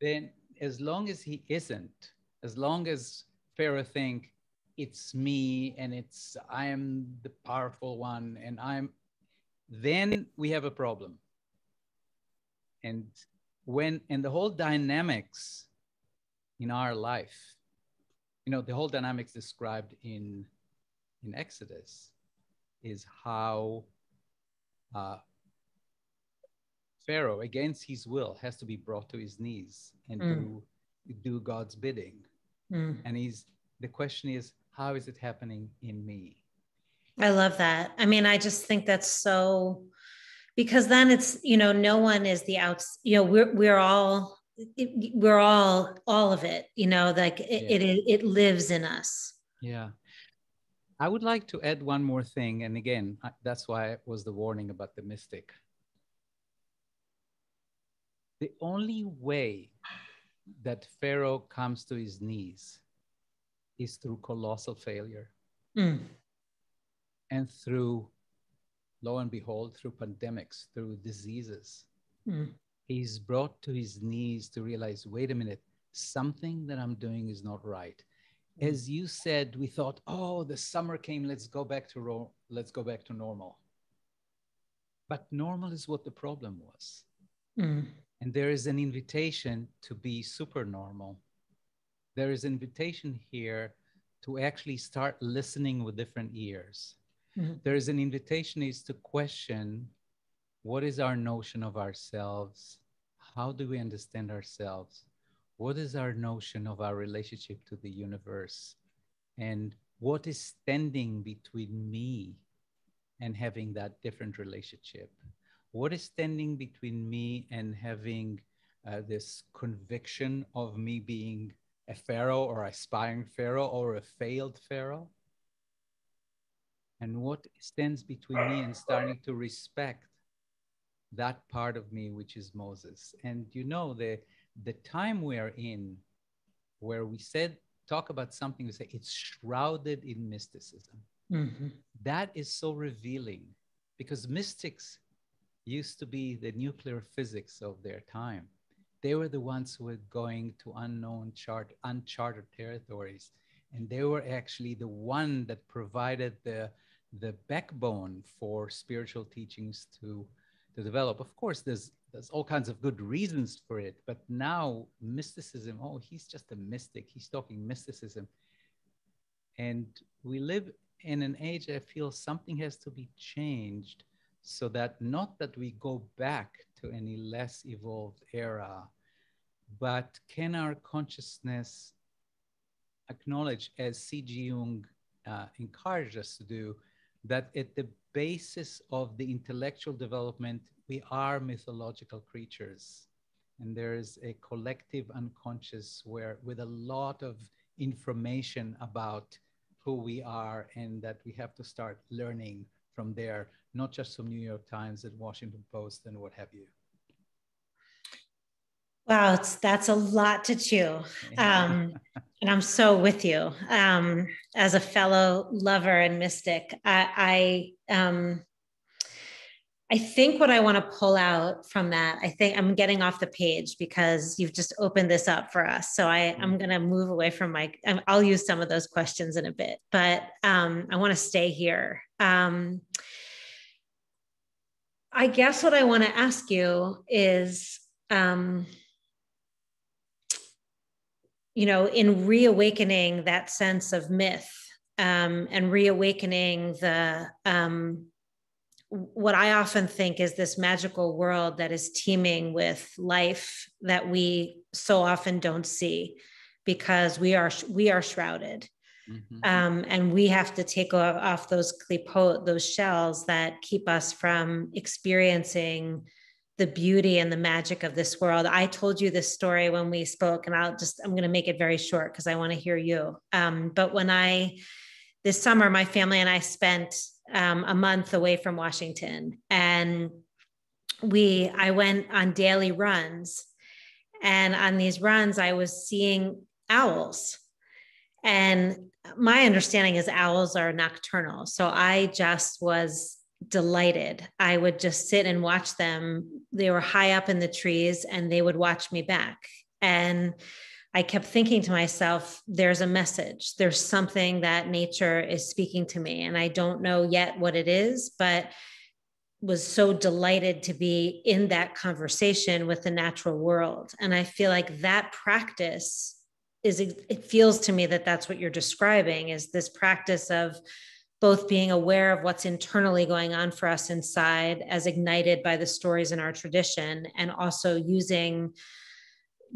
then as long as he isn't, as long as Pharaoh think it's me and it's I am the powerful one and I'm then we have a problem. And when and the whole dynamics in our life, you know, the whole dynamics described in in Exodus is how uh, Pharaoh, against his will, has to be brought to his knees and mm. do do God's bidding. Mm. And he's the question is, how is it happening in me? I love that. I mean, I just think that's so because then it's you know no one is the outs you know we're we're all we're all all of it you know like it, yeah. it it lives in us yeah i would like to add one more thing and again that's why it was the warning about the mystic the only way that pharaoh comes to his knees is through colossal failure mm. and through lo and behold, through pandemics, through diseases, mm. he's brought to his knees to realize wait a minute, something that I'm doing is not right. Mm. As you said, we thought, oh, the summer came, let's go back to ro- let's go back to normal. But normal is what the problem was. Mm. And there is an invitation to be super normal. There is invitation here to actually start listening with different ears Mm-hmm. There is an invitation is to question what is our notion of ourselves? How do we understand ourselves? What is our notion of our relationship to the universe? And what is standing between me and having that different relationship? What is standing between me and having uh, this conviction of me being a pharaoh or aspiring pharaoh or a failed pharaoh? and what stands between me and starting to respect that part of me which is moses and you know the the time we are in where we said talk about something we say it's shrouded in mysticism mm-hmm. that is so revealing because mystics used to be the nuclear physics of their time they were the ones who were going to unknown chart uncharted territories and they were actually the one that provided the the backbone for spiritual teachings to to develop. Of course, there's there's all kinds of good reasons for it, but now mysticism, oh, he's just a mystic. He's talking mysticism. And we live in an age I feel something has to be changed so that not that we go back to any less evolved era, but can our consciousness acknowledge, as C.G. Jung uh, encouraged us to do, that at the basis of the intellectual development, we are mythological creatures. And there is a collective unconscious where, with a lot of information about who we are, and that we have to start learning from there, not just from New York Times and Washington Post and what have you. Wow, that's a lot to chew. Um, and I'm so with you. Um, as a fellow lover and mystic, I, I, um, I think what I want to pull out from that, I think I'm getting off the page because you've just opened this up for us. So I, I'm mm-hmm. going to move away from my, I'll use some of those questions in a bit, but um, I want to stay here. Um, I guess what I want to ask you is, um, you know, in reawakening that sense of myth um, and reawakening the um, what I often think is this magical world that is teeming with life that we so often don't see because we are we are shrouded. Mm-hmm. Um, and we have to take off, those those shells that keep us from experiencing the beauty and the magic of this world. I told you this story when we spoke, and I'll just, I'm going to make it very short because I want to hear you. Um, but when I, this summer, my family and I spent um, a month away from Washington, and we, I went on daily runs. And on these runs, I was seeing owls. And my understanding is owls are nocturnal. So I just was delighted. I would just sit and watch them. They were high up in the trees and they would watch me back. And I kept thinking to myself, there's a message, there's something that nature is speaking to me. And I don't know yet what it is, but was so delighted to be in that conversation with the natural world. And I feel like that practice is, it feels to me that that's what you're describing is this practice of both being aware of what's internally going on for us inside as ignited by the stories in our tradition and also using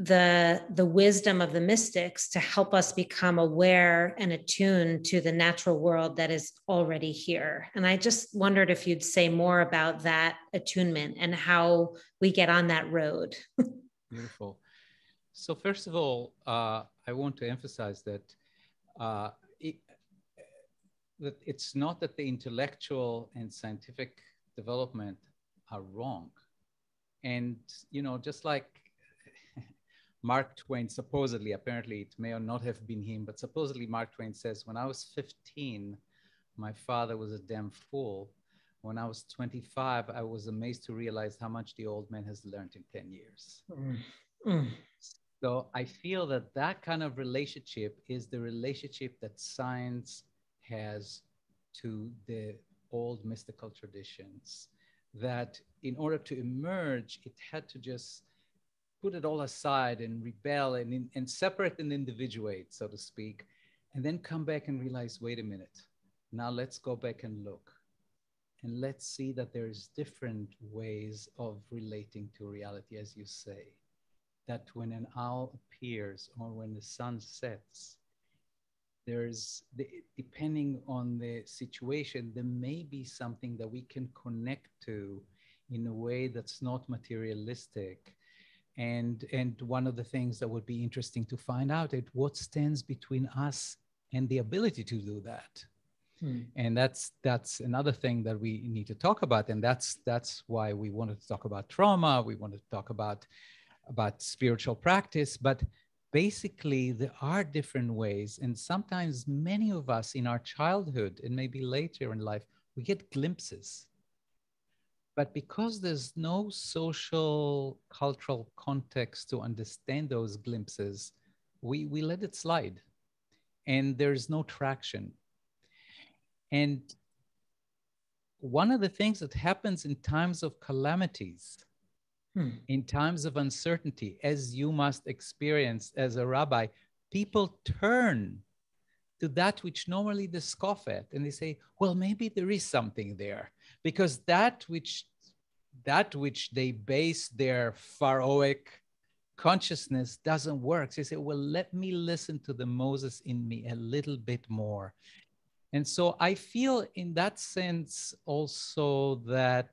the the wisdom of the mystics to help us become aware and attuned to the natural world that is already here. And i just wondered if you'd say more about that attunement and how we get on that road. Beautiful. So first of all uh, i want to emphasize that uh, it, that it's not that the intellectual and scientific development are wrong and you know just like Mark Twain supposedly, apparently it may or not have been him, but supposedly Mark Twain says, when I was 15, my father was a damn fool. When I was 25, I was amazed to realize how much the old man has learned in 10 years. Mm. Mm. So I feel that that kind of relationship is the relationship that science has to the old mystical traditions. That in order to emerge, it had to just put it all aside and rebel and, and separate and individuate, so to speak, and then come back and realize, wait a minute, now let's go back and look. And let's see that there's different ways of relating to reality, as you say. That when an owl appears or when the sun sets, there's the, depending on the situation, there may be something that we can connect to in a way that's not materialistic. And and one of the things that would be interesting to find out is what stands between us and the ability to do that. Hmm. and that's that's another thing that we need to talk about. And that's that's why we wanted to talk about trauma. We wanted to talk about about spiritual practice but basically there are different ways and sometimes many of us in our childhood and maybe later in life we get glimpses but because there's no social cultural context to understand those glimpses, we, we let it slide and there's no traction. And one of the things that happens in times of calamities, hmm. in times of uncertainty, as you must experience as a rabbi, people turn to that which normally they scoff at and they say, well, maybe there is something there because that which that which they base their pharaohic consciousness doesn't work. So they say, well, let me listen to the Moses in me a little bit more. And so I feel in that sense also that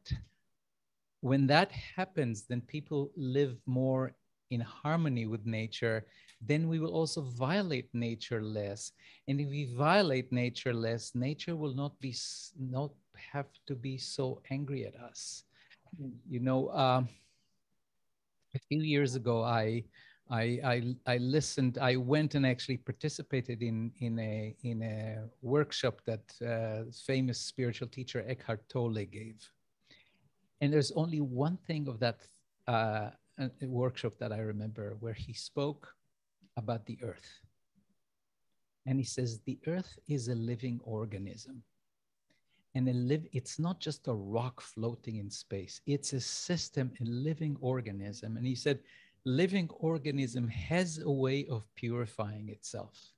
when that happens, then people live more in harmony with nature, then we will also violate nature less. And if we violate nature less, nature will not be not have to be so angry at us. You know, um, a few years ago, I, I, I, I, listened. I went and actually participated in in a in a workshop that uh, famous spiritual teacher Eckhart Tolle gave. And there's only one thing of that uh, workshop that I remember where he spoke about the earth. And he says the earth is a living organism. And a live it's not just a rock floating in space. It's a system a living organism. And he said living organism has a way of purifying itself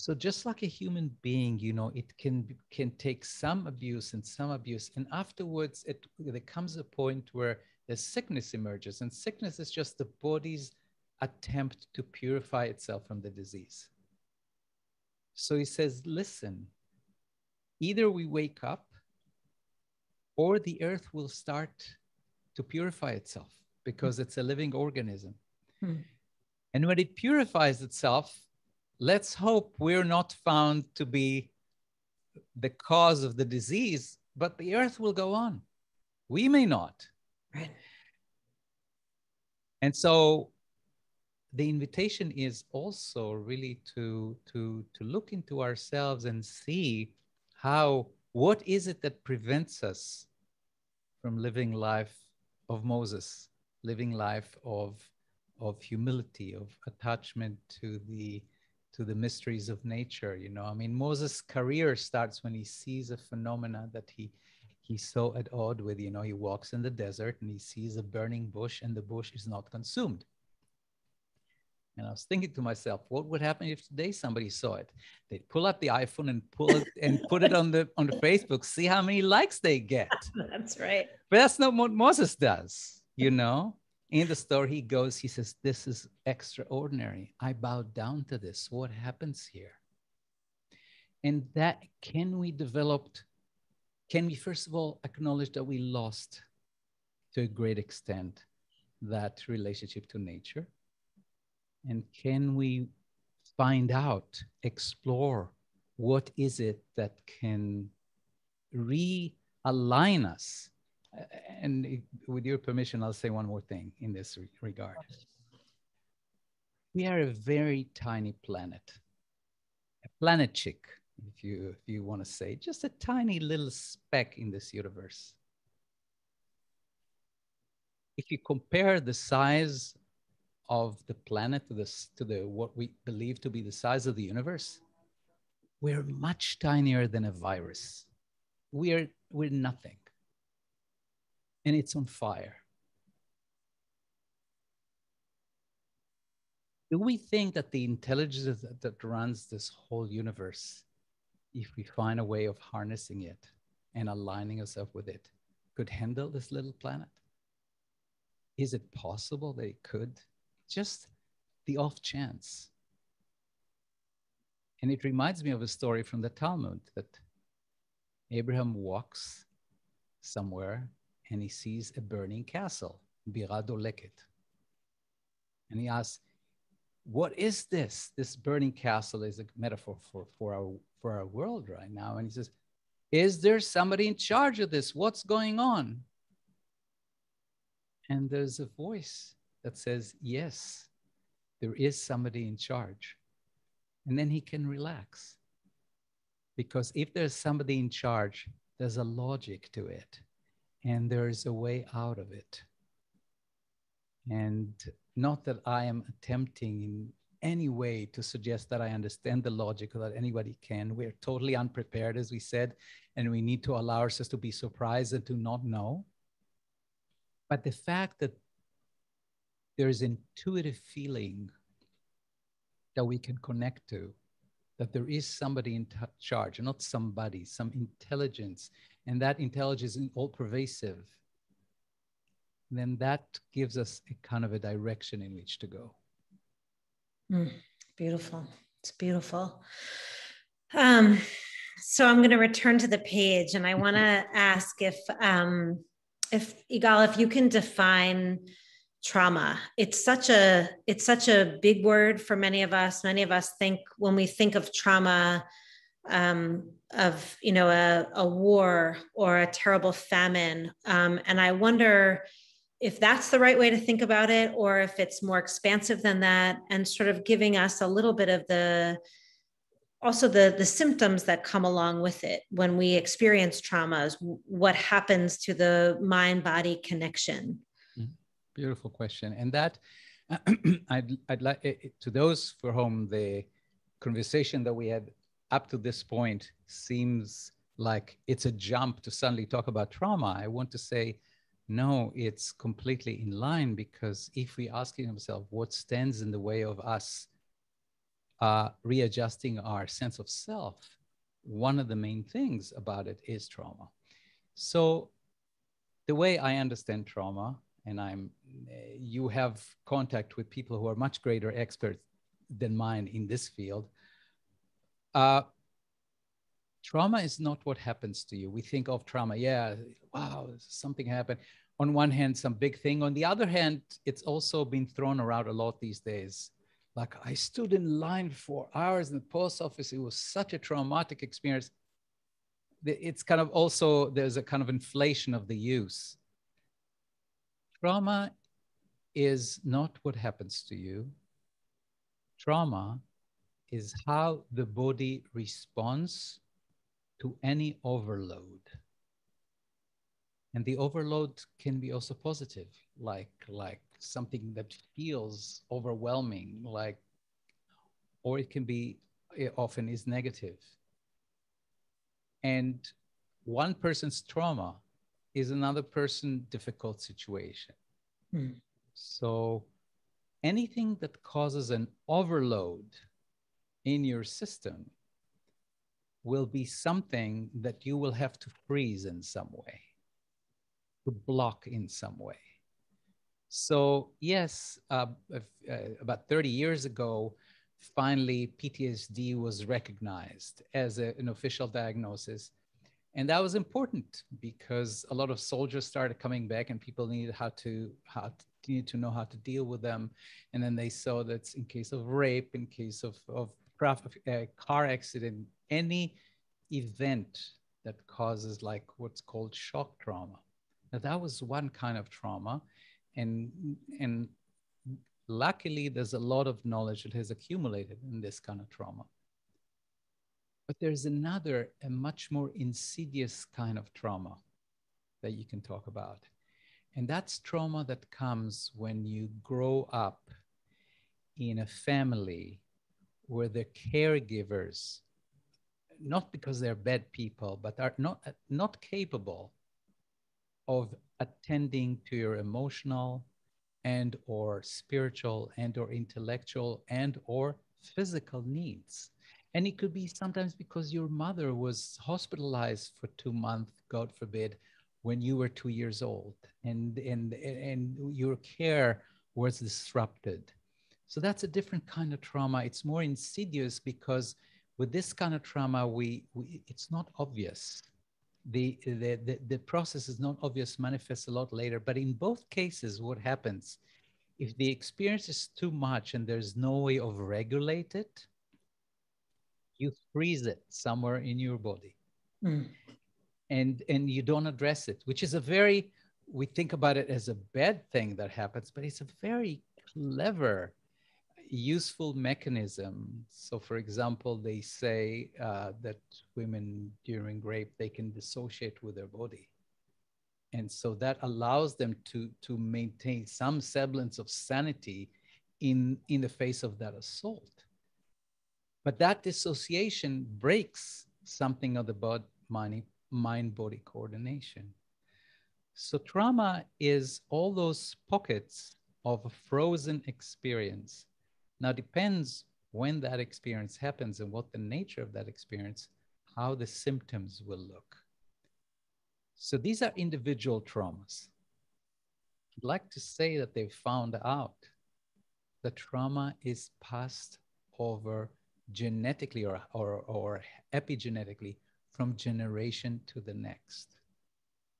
so just like a human being you know it can can take some abuse and some abuse and afterwards it there comes a point where the sickness emerges and sickness is just the body's attempt to purify itself from the disease so he says listen either we wake up or the earth will start to purify itself because it's a living organism. Hmm. And when it purifies itself, let's hope we're not found to be the cause of the disease, but the earth will go on. We may not. Right. And so the invitation is also really to to to look into ourselves and see how what is it that prevents us from living life of Moses, living life of of humility, of attachment to the to the mysteries of nature. You know, I mean, Moses' career starts when he sees a phenomena that he he's so at odds with. You know, he walks in the desert and he sees a burning bush, and the bush is not consumed. And I was thinking to myself, what would happen if today somebody saw it? They'd pull up the iPhone and pull it and put it on the on the Facebook, see how many likes they get. That's right. But that's not what Moses does, you know. In the story, he goes, he says, This is extraordinary. I bow down to this. What happens here? And that can we develop, can we first of all acknowledge that we lost to a great extent that relationship to nature? And can we find out, explore what is it that can realign us and with your permission, I'll say one more thing in this re regard. We are a very tiny planet, a planet chick, if you, if you want to say, just a tiny little speck in this universe. If you compare the size of the planet to, this, to the, what we believe to be the size of the universe, we're much tinier than a virus. We're, we're nothing and it's on fire. Do we think that the intelligence that, that runs this whole universe, if we find a way of harnessing it and aligning ourselves with it, could handle this little planet? Is it possible that it could? Just the off chance. And it reminds me of a story from the Talmud that Abraham walks somewhere and he sees a burning castle, Bira Doleket. And he asks, what is this? This burning castle is a metaphor for, for, our, for our world right now. And he says, is there somebody in charge of this? What's going on? And there's a voice that says, yes, there is somebody in charge. And then he can relax. Because if there's somebody in charge, there's a logic to it and there is a way out of it. And not that I am attempting in any way to suggest that I understand the logic or that anybody can. We're totally unprepared, as we said, and we need to allow ourselves to be surprised and to not know. But the fact that there is intuitive feeling that we can connect to, that there is somebody in charge, not somebody, some intelligence and that intelligence is all pervasive, then that gives us a kind of a direction in which to go. Mm, beautiful. It's beautiful. Um, so I'm going to return to the page, and I want to ask if, um, if Igal, if you can define trauma. It's such a it's such a big word for many of us. Many of us think when we think of trauma, um, of you know a, a, war or a terrible famine. Um, and i wonder if that's the right way to think about it or if it's more expansive than that and sort of giving us a little bit of the also the the symptoms that come along with it when we experience traumas what happens to the mind body connection. Mm-hmm. beautiful question. And that I'd, I'd like eh, eh, to those for whom the conversation that we had up to this point seems like it's a jump to suddenly talk about trauma. I want to say, no, it's completely in line because if we asking ourselves what stands in the way of us uh, readjusting our sense of self, one of the main things about it is trauma. So the way I understand trauma, and I'm, you have contact with people who are much greater experts than mine in this field. Uh, trauma is not what happens to you. We think of trauma, yeah, wow, something happened. On one hand, some big thing. On the other hand, it's also been thrown around a lot these days. Like I stood in line for hours in the post office. It was such a traumatic experience. It's kind of also, there's a kind of inflation of the use. Trauma is not what happens to you. Trauma is how the body responds to any overload. And the overload can be also positive, like, like something that feels overwhelming, like, or it can be, it often is negative. And one person's trauma is another person difficult situation. Mm. So anything that causes an overload in your system will be something that you will have to freeze in some way, to block in some way. So, yes, uh, uh, about 30 years ago, finally PTSD was recognized as a, an official diagnosis. And that was important because a lot of soldiers started coming back and people needed how to, how to need to know how to deal with them. And then they saw that in case of rape, in case of, of uh, car accident, any event that causes like what's called shock trauma. Now that was one kind of trauma, and and luckily there's a lot of knowledge that has accumulated in this kind of trauma. But there's another, a much more insidious kind of trauma that you can talk about. And that's trauma that comes when you grow up in a family where the caregivers, not because they're bad people, but are not, not capable of attending to your emotional and or spiritual and or intellectual and or physical needs. And it could be sometimes because your mother was hospitalized for two months god forbid when you were two years old and and and your care was disrupted. So that's a different kind of trauma. It's more insidious because with this kind of trauma we, we it's not obvious. The, the the the process is not obvious manifests a lot later. But in both cases what happens if the experience is too much and there's no way of regulate it you freeze it somewhere in your body. Mm and and you don't address it which is a very we think about it as a bad thing that happens but it's a very clever useful mechanism. So for example they say uh, that women during rape they can dissociate with their body. And so that allows them to to maintain some semblance of sanity in in the face of that assault. But that dissociation breaks something of the body mind mind body coordination. So, trauma is all those pockets of a frozen experience. Now, depends when that experience happens and what the nature of that experience, how the symptoms will look. So, these are individual traumas. I'd like to say that they've found out that trauma is passed over genetically or, or, or epigenetically from generation to the next.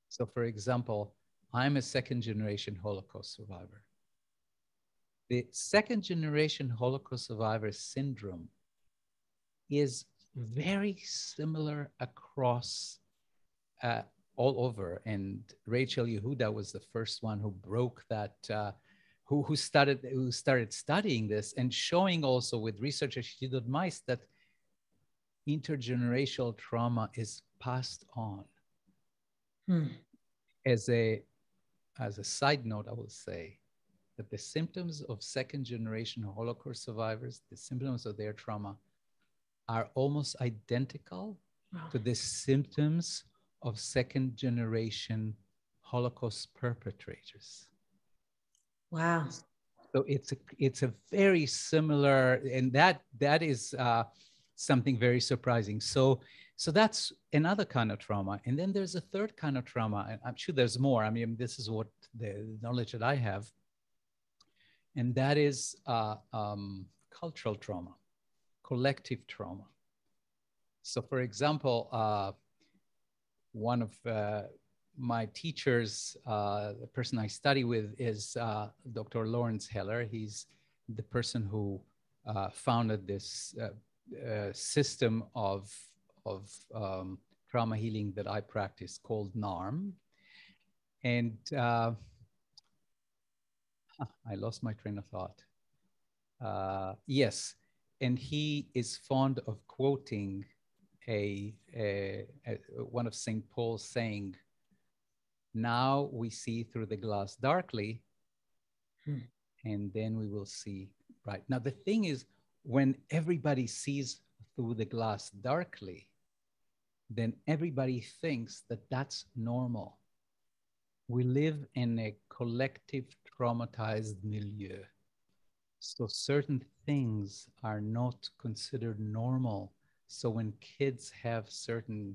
So, for example, I'm a second generation Holocaust survivor. The second generation Holocaust survivor syndrome is very similar across uh, all over. And Rachel Yehuda was the first one who broke that, uh, who, who, started, who started studying this and showing also with researchers she did mice that intergenerational trauma is passed on. Hmm. As a as a side note, I will say that the symptoms of second generation Holocaust survivors, the symptoms of their trauma, are almost identical wow. to the symptoms of second generation Holocaust perpetrators. Wow. So it's a it's a very similar, and that that is uh, something very surprising. So, so that's another kind of trauma. And then there's a third kind of trauma. And I'm sure there's more. I mean, this is what the knowledge that I have. And that is uh, um, cultural trauma, collective trauma. So, for example, uh, one of uh, my teachers, uh, the person I study with, is uh, Dr. Laurence Heller. He's the person who uh, founded this uh, system of, of um, trauma healing that I practice called NARM. And uh, I lost my train of thought. Uh, yes, and he is fond of quoting a, a, a one of St. Paul's saying, now we see through the glass darkly, Hmm. And then we will see right. Now, the thing is, when everybody sees through the glass darkly, then everybody thinks that that's normal. We live in a collective traumatized milieu. So certain things are not considered normal. So when kids have certain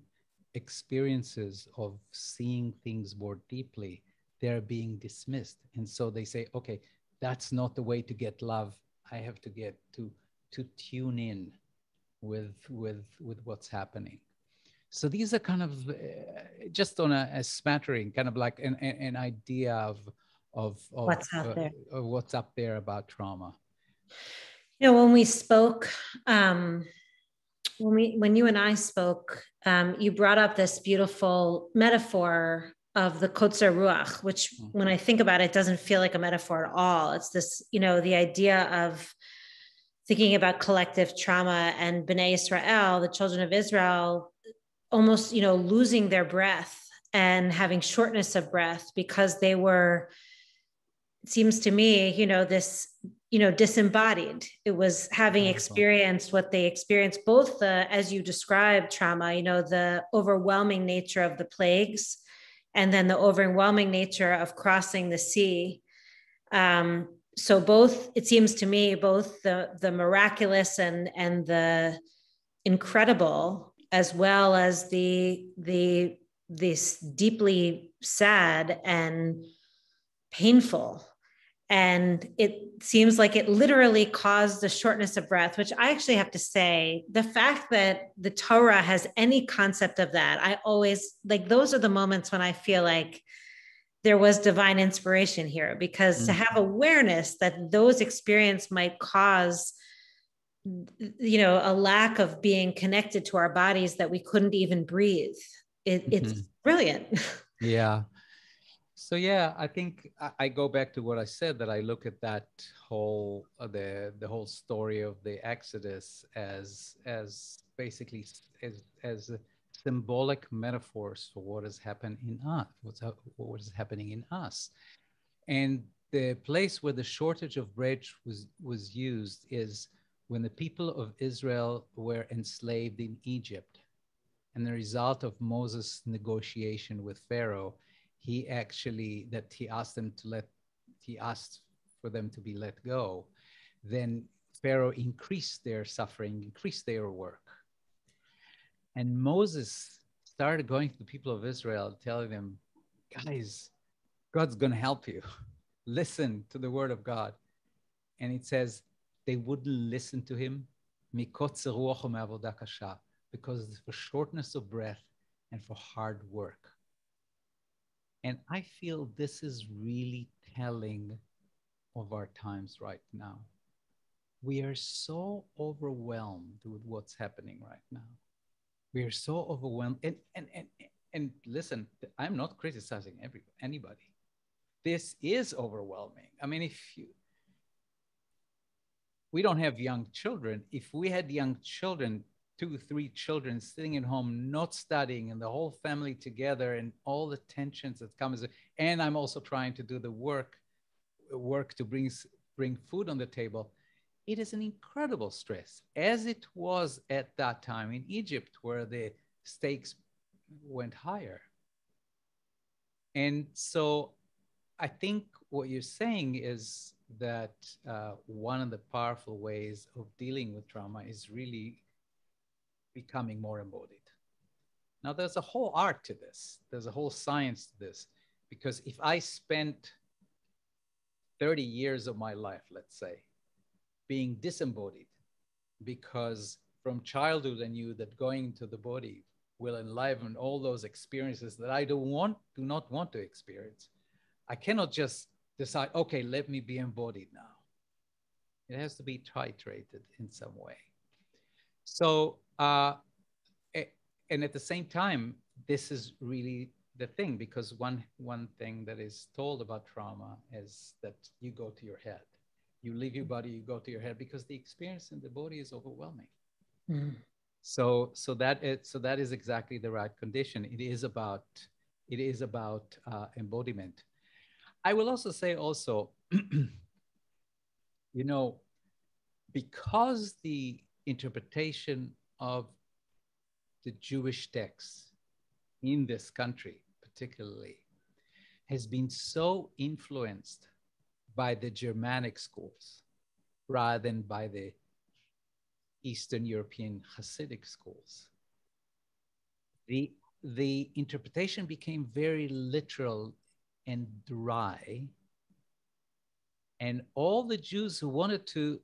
experiences of seeing things more deeply, they're being dismissed. And so they say, okay, that's not the way to get love. I have to get to to tune in with with with what's happening. So these are kind of uh, just on a, a, smattering, kind of like an, an, idea of of, of what's out uh, there, of what's up there about trauma. You know, when we spoke, um, when we when you and I spoke, um, you brought up this beautiful metaphor of the Kotzer Ruach, which mm-hmm. when I think about it, doesn't feel like a metaphor at all. It's this, you know, the idea of thinking about collective trauma and Bnei Israel, the children of Israel, almost, you know, losing their breath and having shortness of breath because they were, it seems to me, you know, this, you know, disembodied. It was having experienced what they experienced, both the, as you described, trauma, you know, the overwhelming nature of the plagues and then the overwhelming nature of crossing the sea. Um, so both, it seems to me, both the the miraculous and and the incredible, as well as the the this deeply sad and painful. And it seems like it literally caused the shortness of breath which i actually have to say the fact that the torah has any concept of that i always like those are the moments when i feel like there was divine inspiration here because mm-hmm. to have awareness that those experience might cause you know a lack of being connected to our bodies that we couldn't even breathe it, mm-hmm. it's brilliant yeah so yeah, I think I, go back to what I said that I look at that whole uh, the the whole story of the Exodus as as basically as as symbolic metaphors for what has happened in us, what's what is happening in us, and the place where the shortage of bread was was used is when the people of Israel were enslaved in Egypt, and the result of Moses' negotiation with Pharaoh he actually that he asked them to let he asked for them to be let go. Then pharaoh increased their suffering increased their work and moses started going to the people of israel telling them guys god's going to help you listen to the word of god and it says they wouldn't listen to him because for shortness of breath and for hard work and I feel this is really telling of our times right now. We are so overwhelmed with what's happening right now. We are so overwhelmed. And, and, and, and listen, I'm not criticizing every, anybody. This is overwhelming. I mean, if you, we don't have young children. If we had young children, two, three children sitting at home, not studying, and the whole family together, and all the tensions that comes. And I'm also trying to do the work, work to bring bring food on the table. It is an incredible stress, as it was at that time in Egypt, where the stakes went higher. And so, I think what you're saying is that uh, one of the powerful ways of dealing with trauma is really becoming more embodied. Now, there's a whole art to this, there's a whole science to this, because if I spent 30 years of my life, let's say, being disembodied, because from childhood I knew that going to the body will enliven all those experiences that I don't want, do not want to experience. I cannot just decide, okay, let me be embodied now. It has to be titrated in some way. So uh, and at the same time, this is really the thing because one one thing that is told about trauma is that you go to your head. You leave your body, you go to your head because the experience in the body is overwhelming. Mm. So so that is so that is exactly the right condition. It is about it is about uh, embodiment. I will also say also you know, because the interpretation of the Jewish texts in this country, particularly, has been so influenced by the Germanic schools rather than by the Eastern European Hasidic schools. The, the interpretation became very literal and dry. And all the Jews who wanted to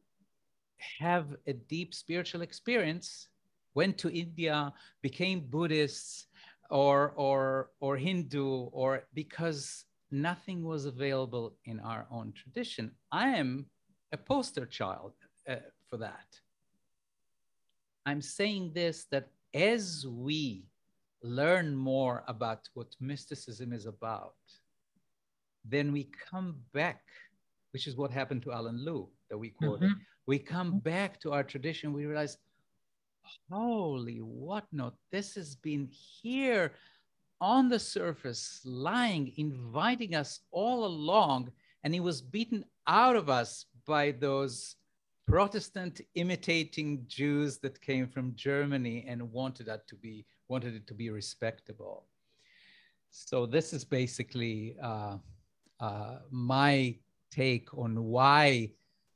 have a deep spiritual experience went to India, became Buddhists or, or, or Hindu, or because nothing was available in our own tradition. I am a poster child uh, for that. I'm saying this that as we learn more about what mysticism is about, then we come back, which is what happened to Alan Lew that we quoted. Mm-hmm. We come mm-hmm. back to our tradition, we realize, holy what whatnot, this has been here on the surface, lying, inviting us all along, and he was beaten out of us by those Protestant imitating Jews that came from Germany and wanted that to be wanted it to be respectable. So this is basically uh, uh, my take on why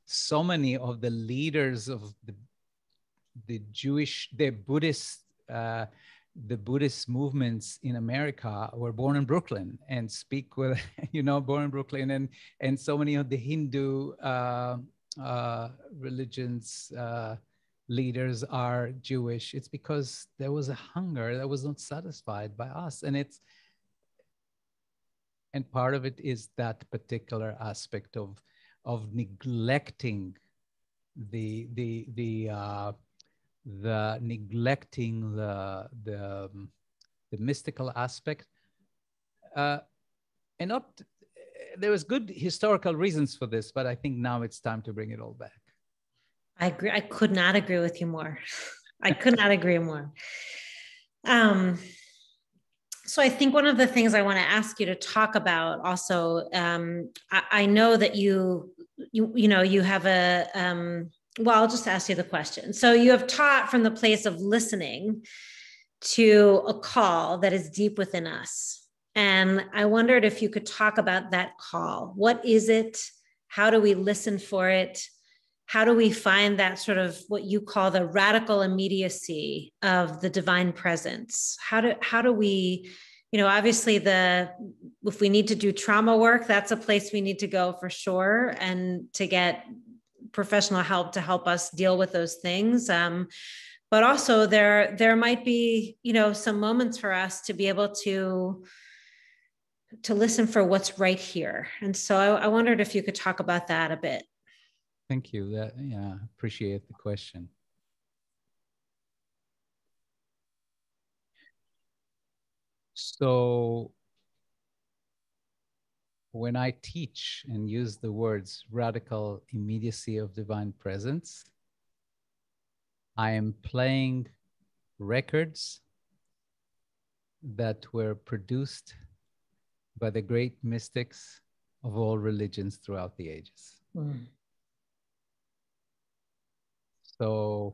so many of the leaders of the the Jewish, the Buddhist, uh, the Buddhist movements in America were born in Brooklyn and speak with, you know, born in Brooklyn, and and so many of the Hindu uh, uh, religions uh, leaders are Jewish, it's because there was a hunger that was not satisfied by us. And it's, and part of it is that particular aspect of, of neglecting the, the, the, uh, the neglecting the, the, um, the mystical aspect. Uh, and not there was good historical reasons for this, but I think now it's time to bring it all back. I agree. I could not agree with you more. I could not agree more. Um, so I think one of the things I want to ask you to talk about also, um, I, I, know that you, you, you know, you have a, um, well, I'll just ask you the question. So you have taught from the place of listening to a call that is deep within us. And I wondered if you could talk about that call. What is it? How do we listen for it? How do we find that sort of what you call the radical immediacy of the divine presence? How do how do we, you know, obviously the if we need to do trauma work, that's a place we need to go for sure, and to get professional help to help us deal with those things. Um, but also there there might be you know some moments for us to be able to to listen for what's right here. And so I, I wondered if you could talk about that a bit. Thank you. That yeah, appreciate the question. So when I teach and use the words radical immediacy of divine presence, I am playing records that were produced by the great mystics of all religions throughout the ages. Mm. So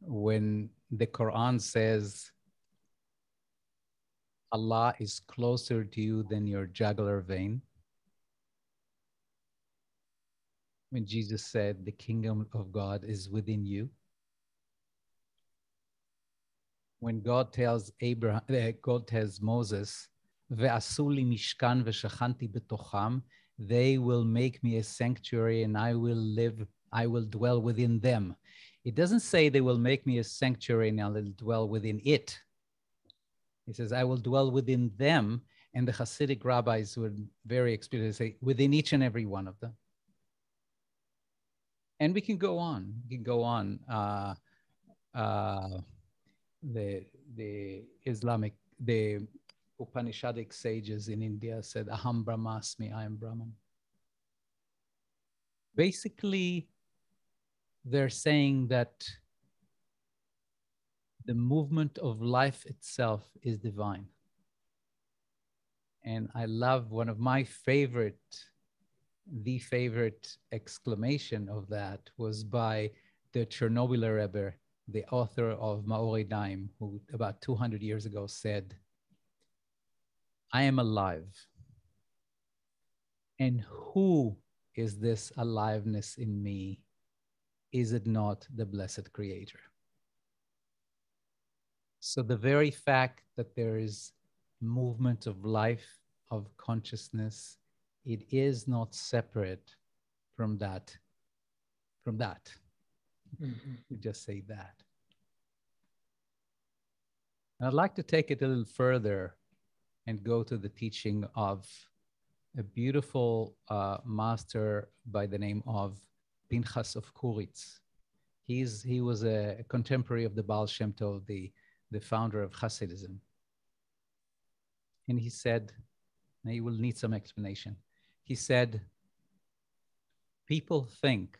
when the Quran says Allah is closer to you than your jugular vein, when Jesus said, The kingdom of God is within you. When God tells Abraham, uh, God tells Moses, mishkan v'shachanti betocham, they will make me a sanctuary and I will live, I will dwell within them. It doesn't say they will make me a sanctuary and I'll dwell within it. He says, I will dwell within them. And the Hasidic rabbis were very experienced, say, within each and every one of them. And we can go on, we can go on. Uh, uh, the, the Islamic, the Upanishadic sages in India said, Aham Brahmasmi, I am Brahman. Basically, they're saying that the movement of life itself is divine. And I love one of my favorite the favorite exclamation of that was by the Chernobyl Rebbe, the author of Maor Einayim, who about 200 years ago said, I am alive. And who is this aliveness in me? Is it not the blessed creator? So the very fact that there is movement of life, of consciousness, it is not separate from that, from that. Mm-hmm. You just say that. And I'd like to take it a little further and go to the teaching of a beautiful uh, master by the name of Pinchas of Kuritz. He's, he was a, contemporary of the Baal Shem Tov, the, the founder of Hasidism. And he said, now you will need some explanation. He said, people think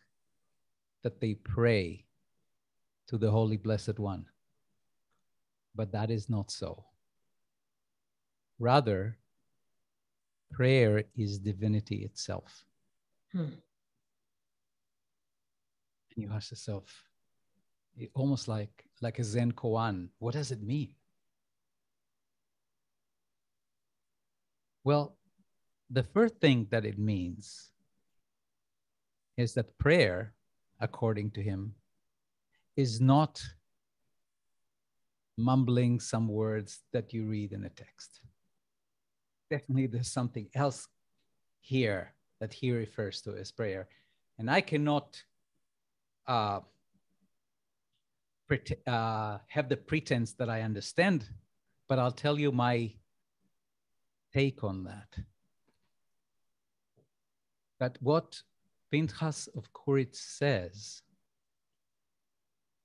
that they pray to the Holy Blessed One, but that is not so. Rather, prayer is divinity itself. Hmm. And you ask yourself, almost like, like a Zen koan, what does it mean? Well, the first thing that it means is that prayer, according to him, is not mumbling some words that you read in a text. Definitely, there's something else here that he refers to as prayer. And I cannot uh, uh, have the pretense that I understand, but I'll tell you my take on that that what Pinchas of Kuritz says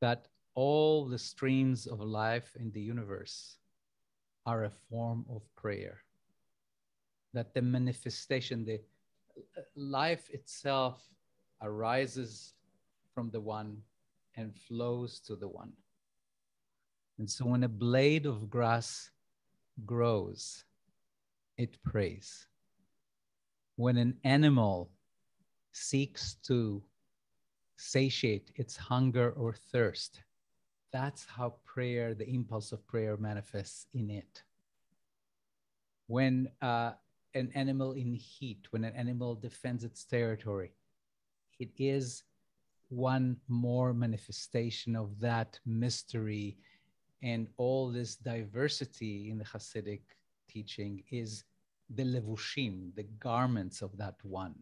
that all the streams of life in the universe are a form of prayer. That the manifestation, the life itself arises from the one and flows to the one. And so when a blade of grass grows, it prays when an animal seeks to satiate its hunger or thirst, that's how prayer, the impulse of prayer, manifests in it. When uh, an animal in heat, when an animal defends its territory, it is one more manifestation of that mystery and all this diversity in the Hasidic teaching is the levushim, the garments of that one.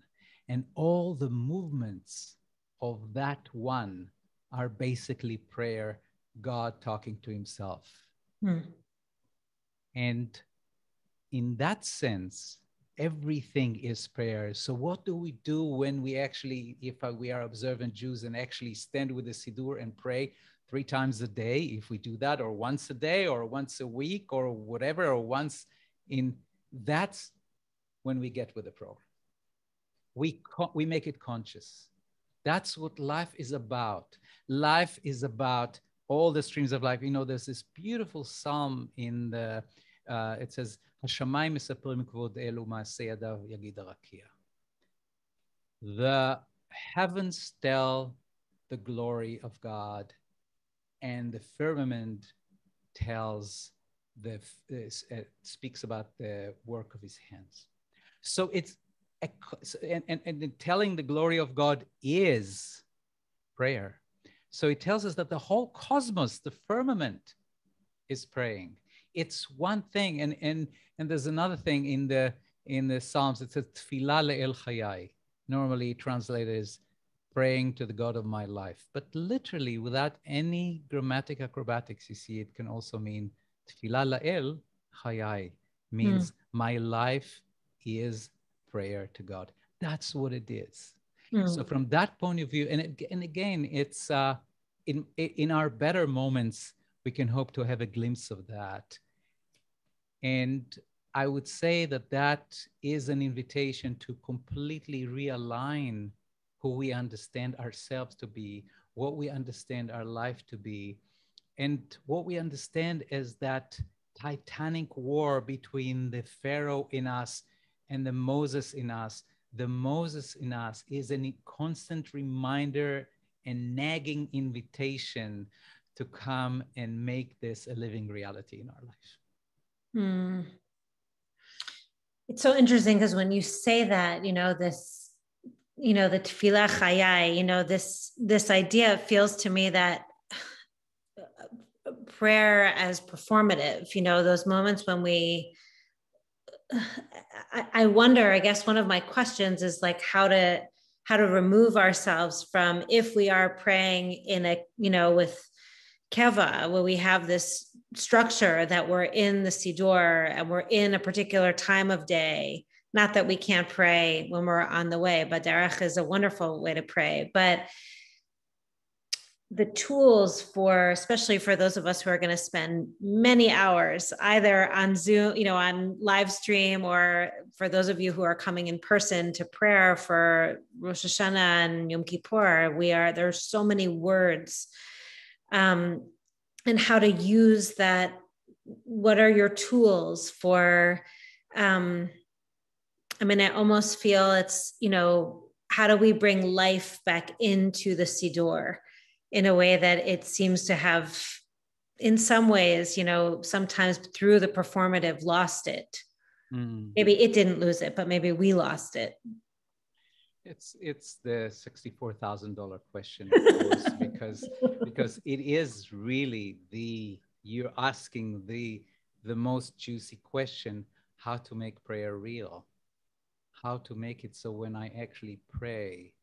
And all the movements of that one are basically prayer, God talking to himself. Hmm. And in that sense, everything is prayer. So, what do we do when we actually, if we are observant Jews and actually stand with the Siddur and pray three times a day, if we do that, or once a day, or once a week, or whatever, or once in that's when we get with the program. We, we make it conscious. That's what life is about. Life is about all the streams of life. You know, there's this beautiful psalm in the, uh, it says, The heavens tell the glory of God, and the firmament tells the uh, speaks about the work of his hands. So it's a, and, and, and telling the glory of God is prayer. So it tells us that the whole cosmos, the firmament, is praying. It's one thing, and and and there's another thing in the in the Psalms. It says "Tfilah le'el chayai." Normally translated as praying to the God of my life, but literally without any grammatic acrobatics, you see, it can also mean Tfilah la'el chayai means mm. my life is prayer to God. That's what it is. Mm. So from that point of view, and it, and again, it's uh, in in our better moments we can hope to have a glimpse of that. And I would say that that is an invitation to completely realign who we understand ourselves to be, what we understand our life to be, and what we understand is that titanic war between the Pharaoh in us and the Moses in us the Moses in us is a constant reminder and nagging invitation to come and make this a living reality in our life. Hmm. It's so interesting because when you say that, you know, this, you know, the tefillah chayai, you know, this this idea feels to me that prayer as performative, you know, those moments when we I, I wonder, I guess one of my questions is like how to how to remove ourselves from if we are praying in a, you know, with keva, where we have this structure that we're in the Siddur and we're in a particular time of day. Not that we can't pray when we're on the way, but derech is a wonderful way to pray. But the tools for especially for those of us who are going to spend many hours either on zoom you know on live stream or for those of you who are coming in person to prayer for rosh hashanah and yom kippur we are there's so many words um, and how to use that what are your tools for um, i mean i almost feel it's you know how do we bring life back into the siddur in a way that it seems to have in some ways you know sometimes through the performative lost it. Mm. maybe it didn't lose it but maybe we lost it. It's it's the $64000 question because because it is really the you're asking the the most juicy question how to make prayer real. How to make it so when i actually pray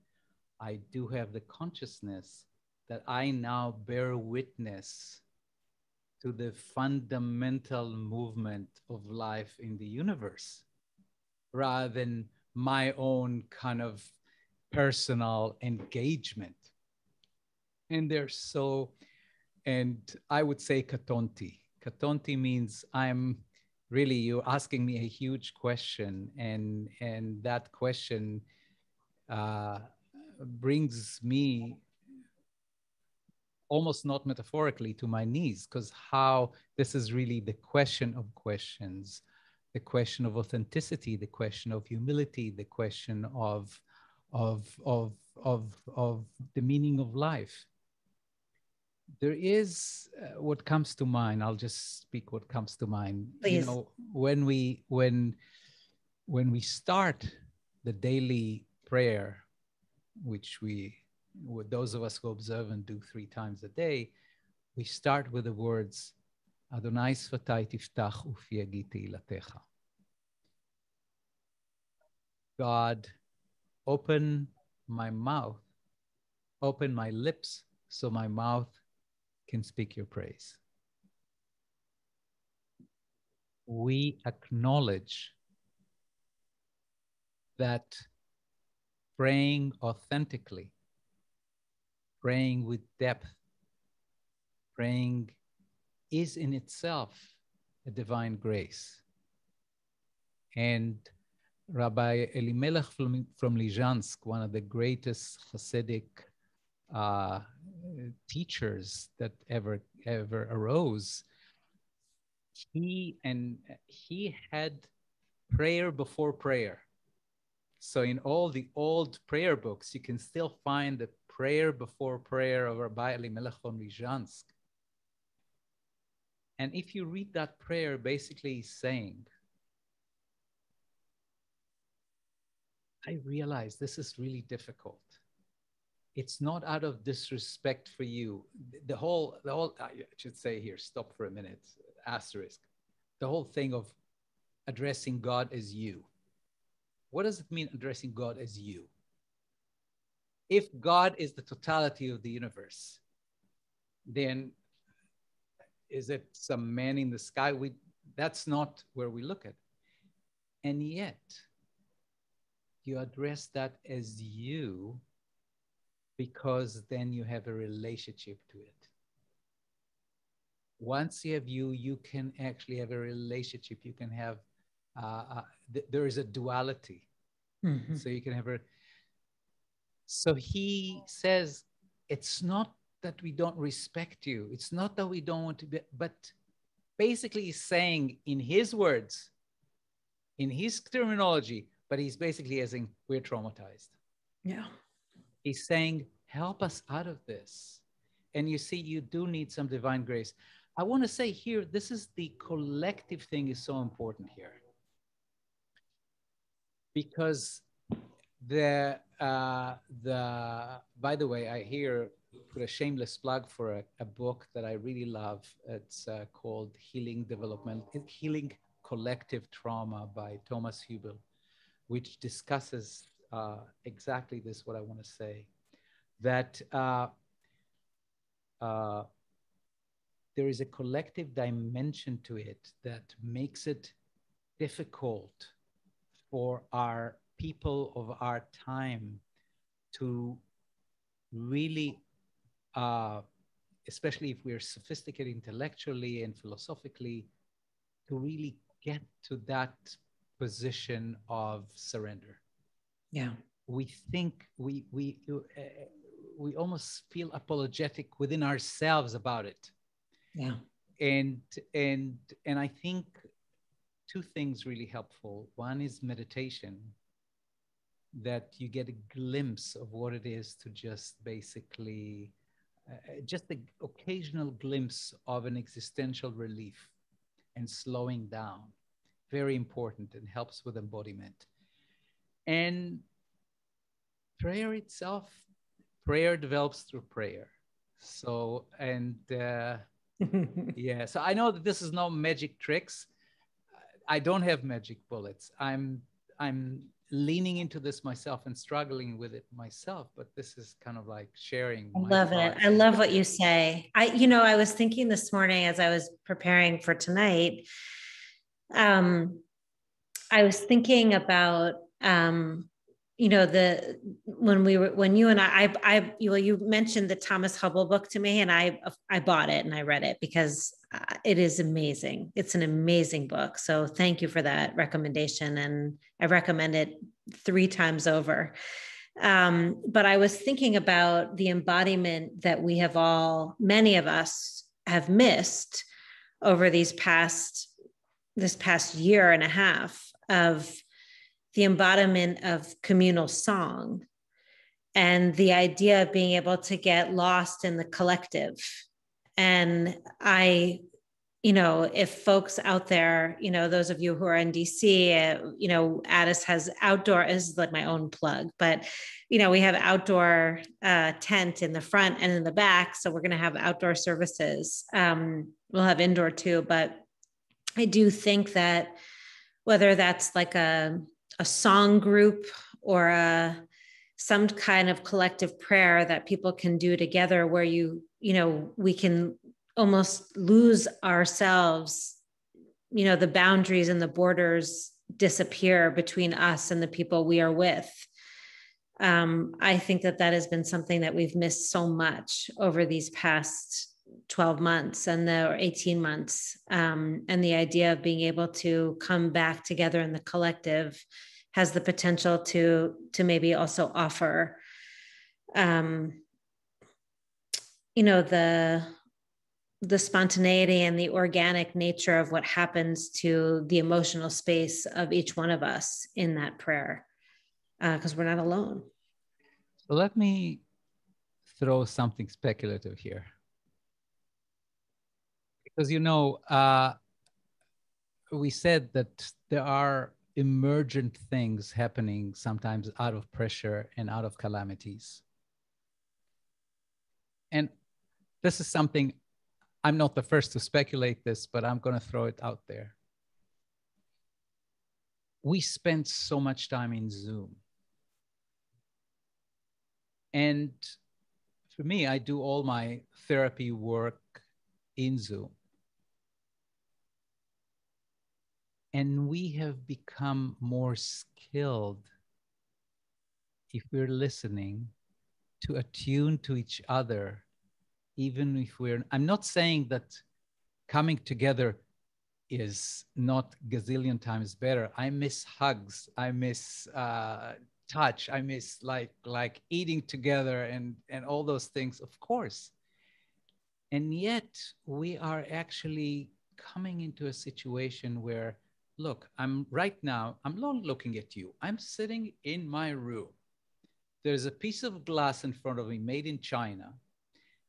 i do have the consciousness that I now bear witness to the fundamental movement of life in the universe rather than my own kind of personal engagement. And they're so, and I would say katonti. Katonti means I'm really, you're asking me a huge question, and, and that question uh, brings me almost not metaphorically to my knees because how this is really the question of questions the question of authenticity the question of humility the question of of of of of the meaning of life there is uh, what comes to mind i'll just speak what comes to mind Please. you know when we when when we start the daily prayer which we with those of us who observe and do three times a day, we start with the words, Adonai sfatai tiftach ufi latecha. God, open my mouth, open my lips so my mouth can speak your praise. We acknowledge that praying authentically praying with depth, praying is in itself a divine grace. And Rabbi Elimelech from, from one of the greatest Hasidic uh, teachers that ever ever arose, he and he had prayer before prayer. So in all the old prayer books, you can still find the prayer before prayer of Rabbi Elimelech von Lizhansk. And if you read that prayer, basically he's saying, I realize this is really difficult. It's not out of disrespect for you. The whole, the whole, I should say here, stop for a minute, asterisk. The whole thing of addressing God as you. What does it mean addressing God as you? If God is the totality of the universe, then is it some man in the sky? We, that's not where we look at. And yet, you address that as you because then you have a relationship to it. Once you have you, you can actually have a relationship. You can have, uh, uh, th- there is a duality. Mm-hmm. So you can have a, so he says, it's not that we don't respect you. It's not that we don't want to be, but basically he's saying in his words, in his terminology, but he's basically saying we're traumatized. Yeah. He's saying, help us out of this. And you see, you do need some divine grace. I want to say here, this is the collective thing is so important here. Because the uh, the by the way, I hear put a shameless plug for a, a book that I really love. It's uh, called Healing Development, Healing Collective Trauma by Thomas Hübl, which discusses uh, exactly this. What I want to say, that uh, uh, there is a collective dimension to it that makes it difficult for our people of our time to really, uh, especially if we're sophisticated intellectually and philosophically, to really get to that position of surrender. Yeah. We think we we uh, we almost feel apologetic within ourselves about it. Yeah. And and and I think two things really helpful. One is meditation that you get a glimpse of what it is to just basically uh, just the occasional glimpse of an existential relief and slowing down. Very important and helps with embodiment. And prayer itself prayer develops through prayer. So and uh, yeah so i know that this is no magic tricks. I don't have magic bullets. I'm i'm leaning into this myself and struggling with it myself but this is kind of like sharing i love it. i love what you say. I you know i was thinking this morning as i was preparing for tonight um i was thinking about um you know the when we were when you and I I, I well, you mentioned the Thomas Hübl book to me and I I bought it and I read it because uh, it is amazing. It's an amazing book. So thank you for that recommendation and I recommend it three times over. Um, but I was thinking about the embodiment that we have all many of us have missed over these past this past year and a half of the embodiment of communal song and the idea of being able to get lost in the collective. And I, you know, if folks out there, you know, those of you who are in DC, uh, you know, Adas has outdoor is like my own plug, but you know, we have outdoor uh, tent in the front and in the back, so we're going to have outdoor services. Um, we'll have indoor too, but I do think that whether that's like a a song group or a some kind of collective prayer that people can do together where you you know we can almost lose ourselves you know the boundaries and the borders disappear between us and the people we are with. Um, i think that that has been something that we've missed so much over these past 12 months and the or 18 months um, and the idea of being able to come back together in the collective has the potential to to maybe also offer um, you know the the spontaneity and the organic nature of what happens to the emotional space of each one of us in that prayer because uh, we're not alone. So let me throw something speculative here because you know uh, we said that there are emergent things happening sometimes out of pressure and out of calamities. And this is something i'm not the first to speculate this but i'm going to throw it out there. We spent so much time in zoom. And for me i do all my therapy work in zoom And we have become more skilled if we're listening to attune to each other, even if we're, I'm not saying that coming together is not gazillion times better. I miss hugs. I miss uh, touch. I miss like like eating together and and all those things, of course. And yet we are actually coming into a situation where look, I'm right now, I'm not looking at you. I'm sitting in my room. There's a piece of glass in front of me made in China.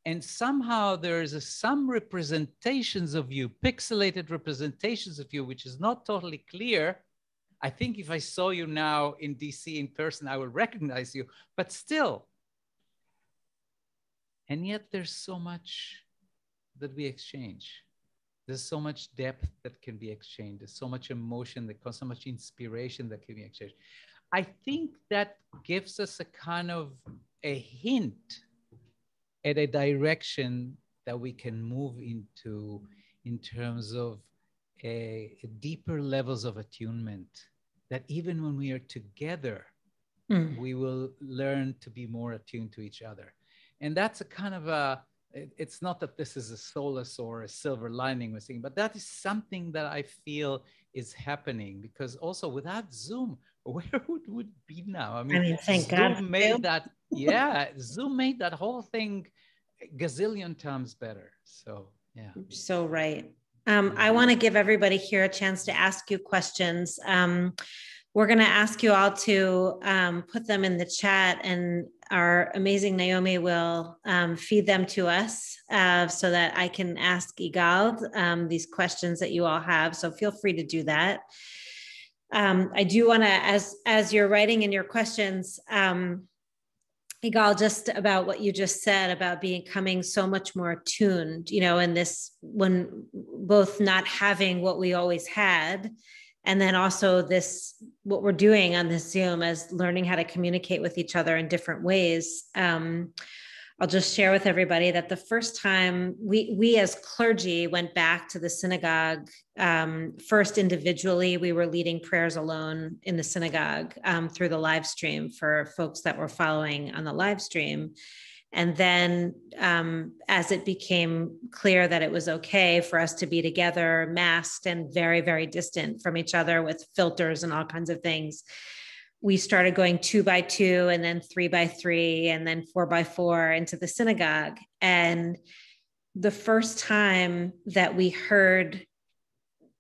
And somehow there's a, some representations of you, pixelated representations of you, which is not totally clear. I think if I saw you now in DC in person, I would recognize you, but still. And yet there's so much that we exchange there's so much depth that can be exchanged. There's so much emotion, that so much inspiration that can be exchanged. I think that gives us a kind of a hint at a direction that we can move into in terms of a, a deeper levels of attunement that even when we are together mm. we will learn to be more attuned to each other and that's a kind of a it, it's not that this is a solace or a silver lining we're seeing, but that is something that I feel is happening because also without Zoom, where would we be now? I mean, I mean thank Zoom God. made that, yeah, Zoom made that whole thing gazillion times better. So, yeah. So right. Um, I want to give everybody here a chance to ask you questions. Um, we're going to ask you all to um, put them in the chat and our amazing Naomi will um, feed them to us uh, so that I can ask Igal um, these questions that you all have. So feel free to do that. Um, I do want to, as as you're writing in your questions, um, Igal, just about what you just said about becoming so much more attuned, you know, in this when both not having what we always had and then also this what we're doing on this zoom as learning how to communicate with each other in different ways. Um, i'll just share with everybody that the first time we we as clergy went back to the synagogue um, first individually we were leading prayers alone in the synagogue um, through the live stream for folks that were following on the live stream and then, um, as it became clear that it was okay for us to be together, masked and very, very distant from each other with filters and all kinds of things, we started going two by two and then three by three and then four by four into the synagogue. And the first time that we heard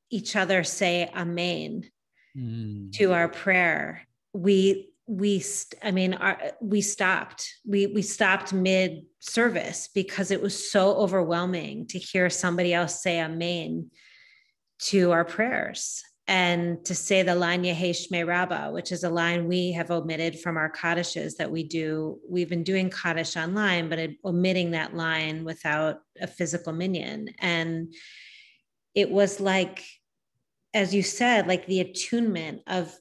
each other say Amen mm. to our prayer, we we st- i mean our, we stopped we we stopped mid service because it was so overwhelming to hear somebody else say amen to our prayers and to say the line Yehei Shmei Rabbah, which is a line we have omitted from our Kaddiches that we do. We've been doing Kaddish online, but omitting that line without a physical minyan. And it was like, as you said, like the attunement of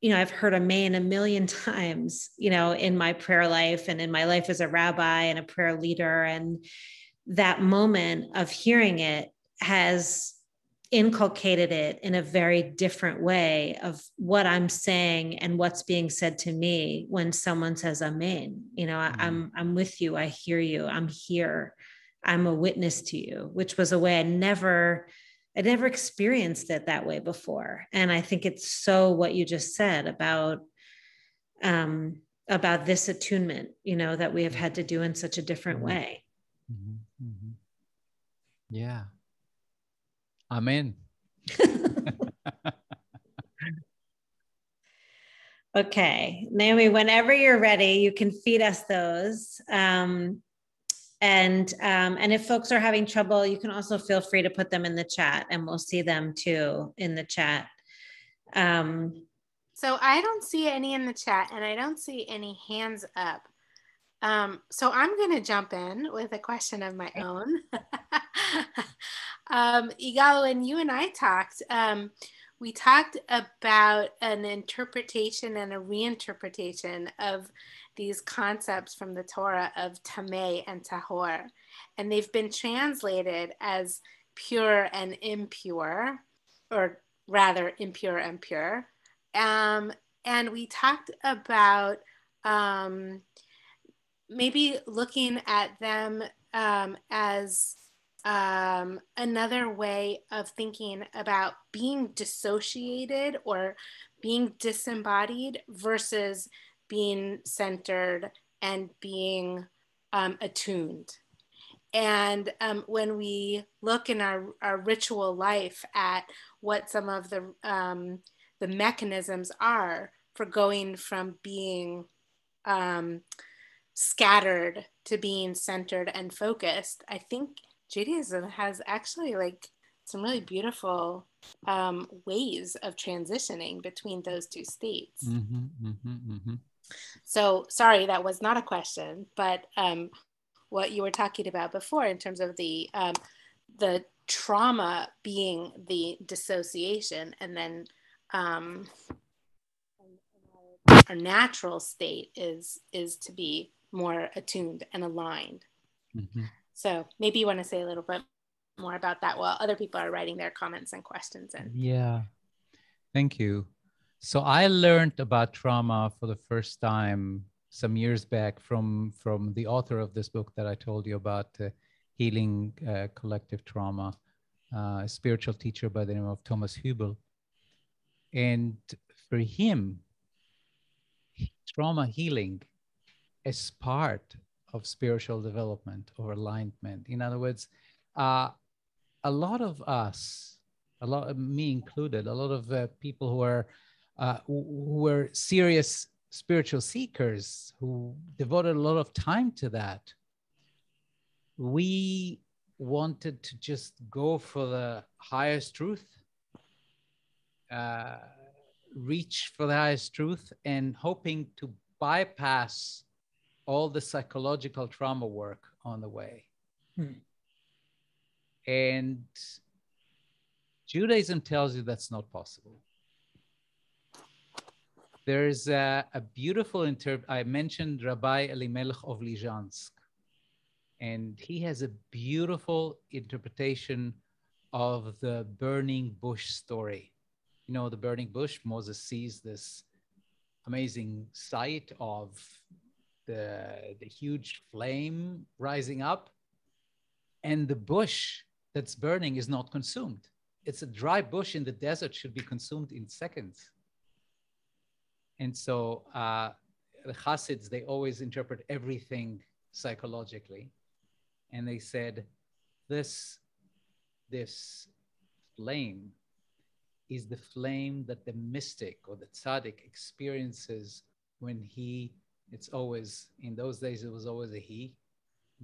you know, I've heard Amen a million times, you know, in my prayer life and in my life as a rabbi and a prayer leader. And that moment of hearing it has inculcated it in a very different way of what I'm saying and what's being said to me when someone says Amen. You know, mm-hmm. I'm I'm with you, I hear you, I'm here, I'm a witness to you, which was a way I never I never experienced it that way before. And I think it's so what you just said about um, about this attunement, you know, that we have had to do in such a different mm-hmm. way. Mm-hmm. Mm-hmm. Yeah. Amen. okay, Naomi, whenever you're ready, you can feed us those. Um, and um, and if folks are having trouble you can also feel free to put them in the chat and we'll see them too in the chat. Um, so i don't see any in the chat and i don't see any hands up. Um, so i'm going to jump in with a question of my own. Um, Igalo, when you and i talked um, we talked about an interpretation and a reinterpretation of these concepts from the Torah of tameh and tahor, and they've been translated as pure and impure, or rather impure and pure. Um, and we talked about um, maybe looking at them um, as um, another way of thinking about being dissociated or being disembodied versus being centered and being um, attuned. And um, when we look in our, our ritual life at what some of the, um, the mechanisms are for going from being um, scattered to being centered and focused, I think Judaism has actually like some really beautiful um, ways of transitioning between those two states. Mm-hmm, mm-hmm, mm-hmm. So, sorry, that was not a question, but um, what you were talking about before in terms of the um, the trauma being the dissociation, and then um, our natural state is is to be more attuned and aligned. Mm-hmm. So maybe you want to say a little bit more about that while other people are writing their comments and questions in. Yeah, thank you. So I learned about trauma for the first time some years back from from the author of this book that I told you about, uh, healing uh, collective trauma, uh, a spiritual teacher by the name of Thomas Hübl, and for him, trauma healing is part of spiritual development or alignment. In other words, uh, a lot of us, a lot of me included, a lot of uh, people who are uh, who were serious spiritual seekers who devoted a lot of time to that. We wanted to just go for the highest truth, uh, reach for the highest truth, and hoping to bypass all the psychological trauma work on the way. Hmm. And Judaism tells you that's not possible. There's a, a beautiful inter. I mentioned Rabbi Elimelech of Lizhansk, and he has a beautiful interpretation of the burning bush story. You know, the burning bush, Moses sees this amazing sight of the, the huge flame rising up, and the bush that's burning is not consumed. It's a dry bush in the desert, should be consumed in seconds. And so uh, the Hasids, they always interpret everything psychologically. And they said, this, this flame is the flame that the mystic or the tzaddik experiences when he, it's always, in those days, it was always a he,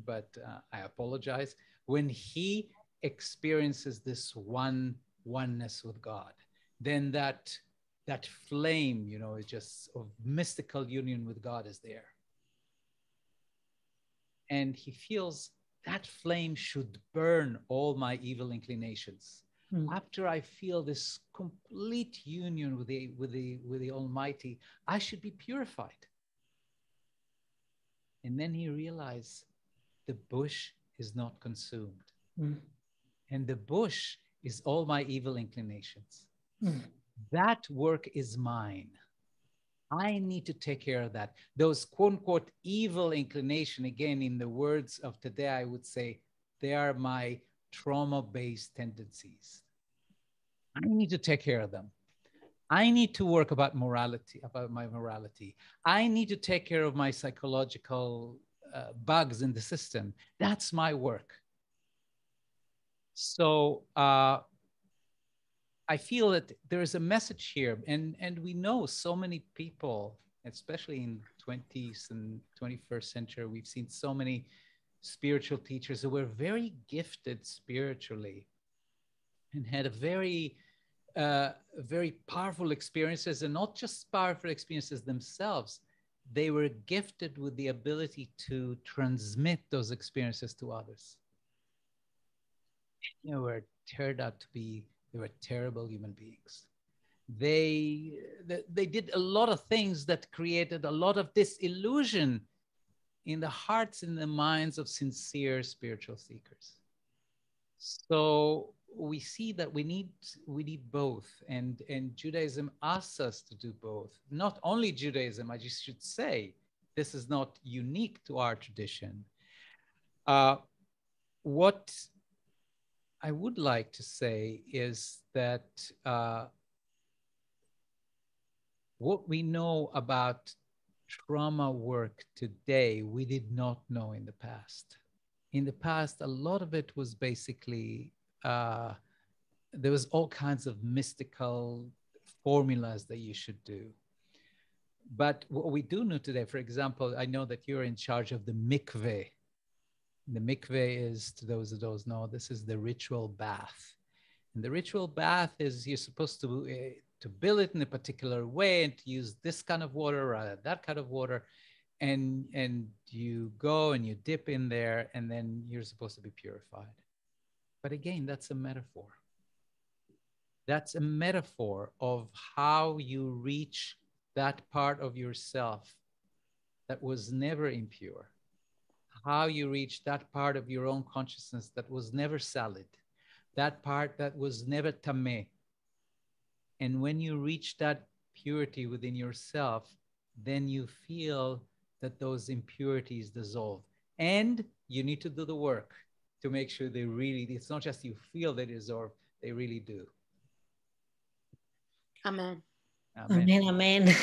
but uh, I apologize. When he experiences this one oneness with God, then that that flame, you know, is just of mystical union with God is there. And he feels that flame should burn all my evil inclinations. Mm. After I feel this complete union with the, with, the, with the Almighty, I should be purified. And then he realized the bush is not consumed. Mm. And the bush is all my evil inclinations. Mm that work is mine. I need to take care of that. Those quote unquote evil inclination, again, in the words of today, I would say they are my trauma based tendencies. I need to take care of them. I need to work about morality, about my morality. I need to take care of my psychological uh, bugs in the system. That's my work. So, uh, I feel that there is a message here, and and we know so many people, especially in 20th and 21st century, we've seen so many spiritual teachers who were very gifted spiritually, and had a very uh, very powerful experiences, and not just powerful experiences themselves. They were gifted with the ability to transmit those experiences to others. You know, were turned out to be they were terrible human beings. They, they, did a lot of things that created a lot of disillusion in the hearts and the minds of sincere spiritual seekers. So we see that we need we need both, and and Judaism asks us to do both. Not only Judaism, I just should say, this is not unique to our tradition. Uh, what I would like to say is that uh, what we know about trauma work today, we did not know in the past. in the past, a lot of it was basically uh, there was all kinds of mystical formulas that you should do. But what we do know today, for example, I know that you're in charge of the mikveh. The mikveh is, to those that don't know, this is the ritual bath. And the ritual bath is you're supposed to uh, to build it in a particular way and to use this kind of water rather that kind of water. And and you go and you dip in there and then you're supposed to be purified. But again that's a metaphor. That's a metaphor of how you reach that part of yourself that was never impure how you reach that part of your own consciousness that was never solid that part that was never tameh and when you reach that purity within yourself, then you feel that those impurities dissolve. And you need to do the work to make sure they really, it's not just you feel they dissolve, they really do. Amen. Amen. Amen.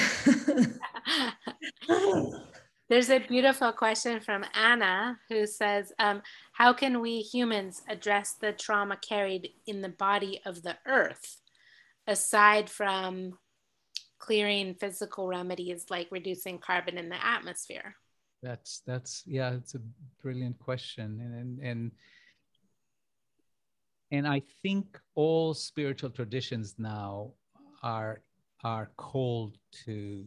There's a beautiful question from Anna who says, um, How can we humans address the trauma carried in the body of the earth? aside from clearing physical remedies like reducing carbon in the atmosphere? That's that's yeah, it's a brilliant question, and and and, and I think all spiritual traditions now are are called to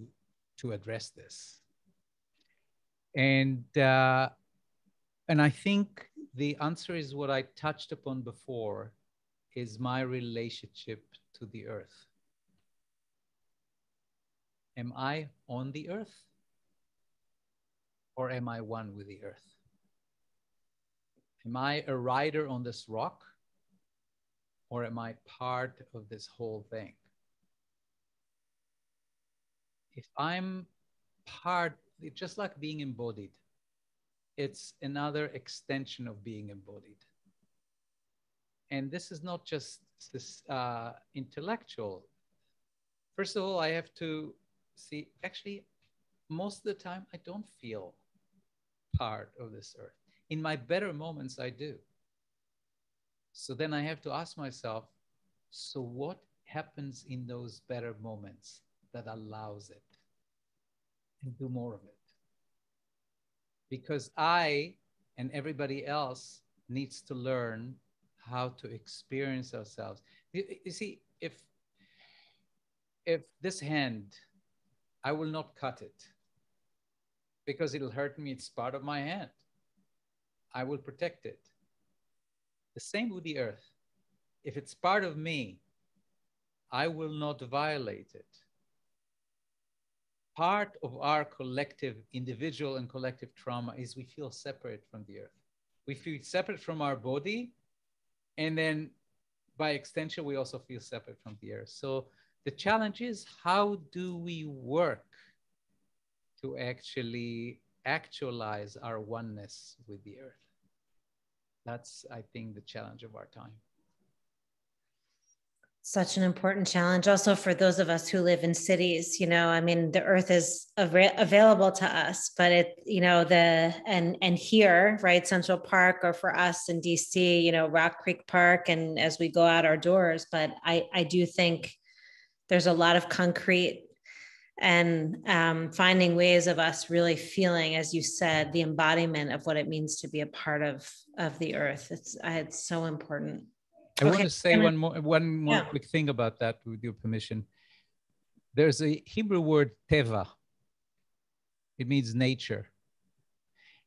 to address this, and uh, and I think the answer is what I touched upon before, is my relationship to the earth? Am I on the earth? Or am I one with the earth? Am I a rider on this rock? Or am I part of this whole thing? If I'm part, just like being embodied, it's another extension of being embodied. And this is not just this uh, intellectual. First of all, I have to see, actually, most of the time, I don't feel part of this earth. In my better moments, I do. So then I have to ask myself, so what happens in those better moments that allows it? And do more of it. Because I and everybody else needs to learn how to experience ourselves. You, you see, if if this hand, I will not cut it because it'll hurt me. It's part of my hand. I will protect it. The same with the earth. If it's part of me, I will not violate it. Part of our collective, individual and collective trauma is we feel separate from the earth. We feel separate from our body and then by extension, we also feel separate from the earth. So the challenge is how do we work to actually actualize our oneness with the earth? That's, I think, the challenge of our time such an important challenge. Also for those of us who live in cities you know i mean the earth is av- available to us but it you know the and and here right central park or for us in dc you know rock creek park and as we go out our doors but i i do think there's a lot of concrete and um, finding ways of us really feeling as you said the embodiment of what it means to be a part of of the earth. It's it's so important I okay. want to say one more one more yeah. quick thing about that, with your permission. There's a Hebrew word teva. It means nature,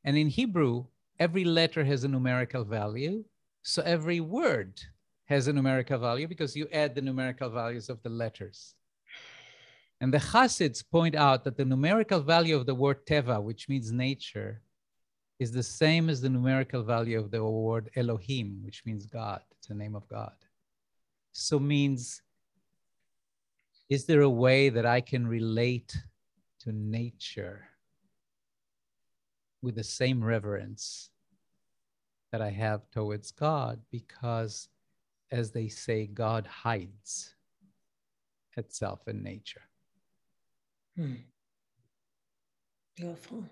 and in Hebrew, every letter has a numerical value. So every word has a numerical value because you add the numerical values of the letters. And the Hasids point out that the numerical value of the word teva, which means nature, is the same as the numerical value of the word Elohim, which means God. It's the name of God. So means, is there a way that I can relate to nature with the same reverence that I have towards God? Because, as they say, God hides itself in nature. Hmm. Beautiful.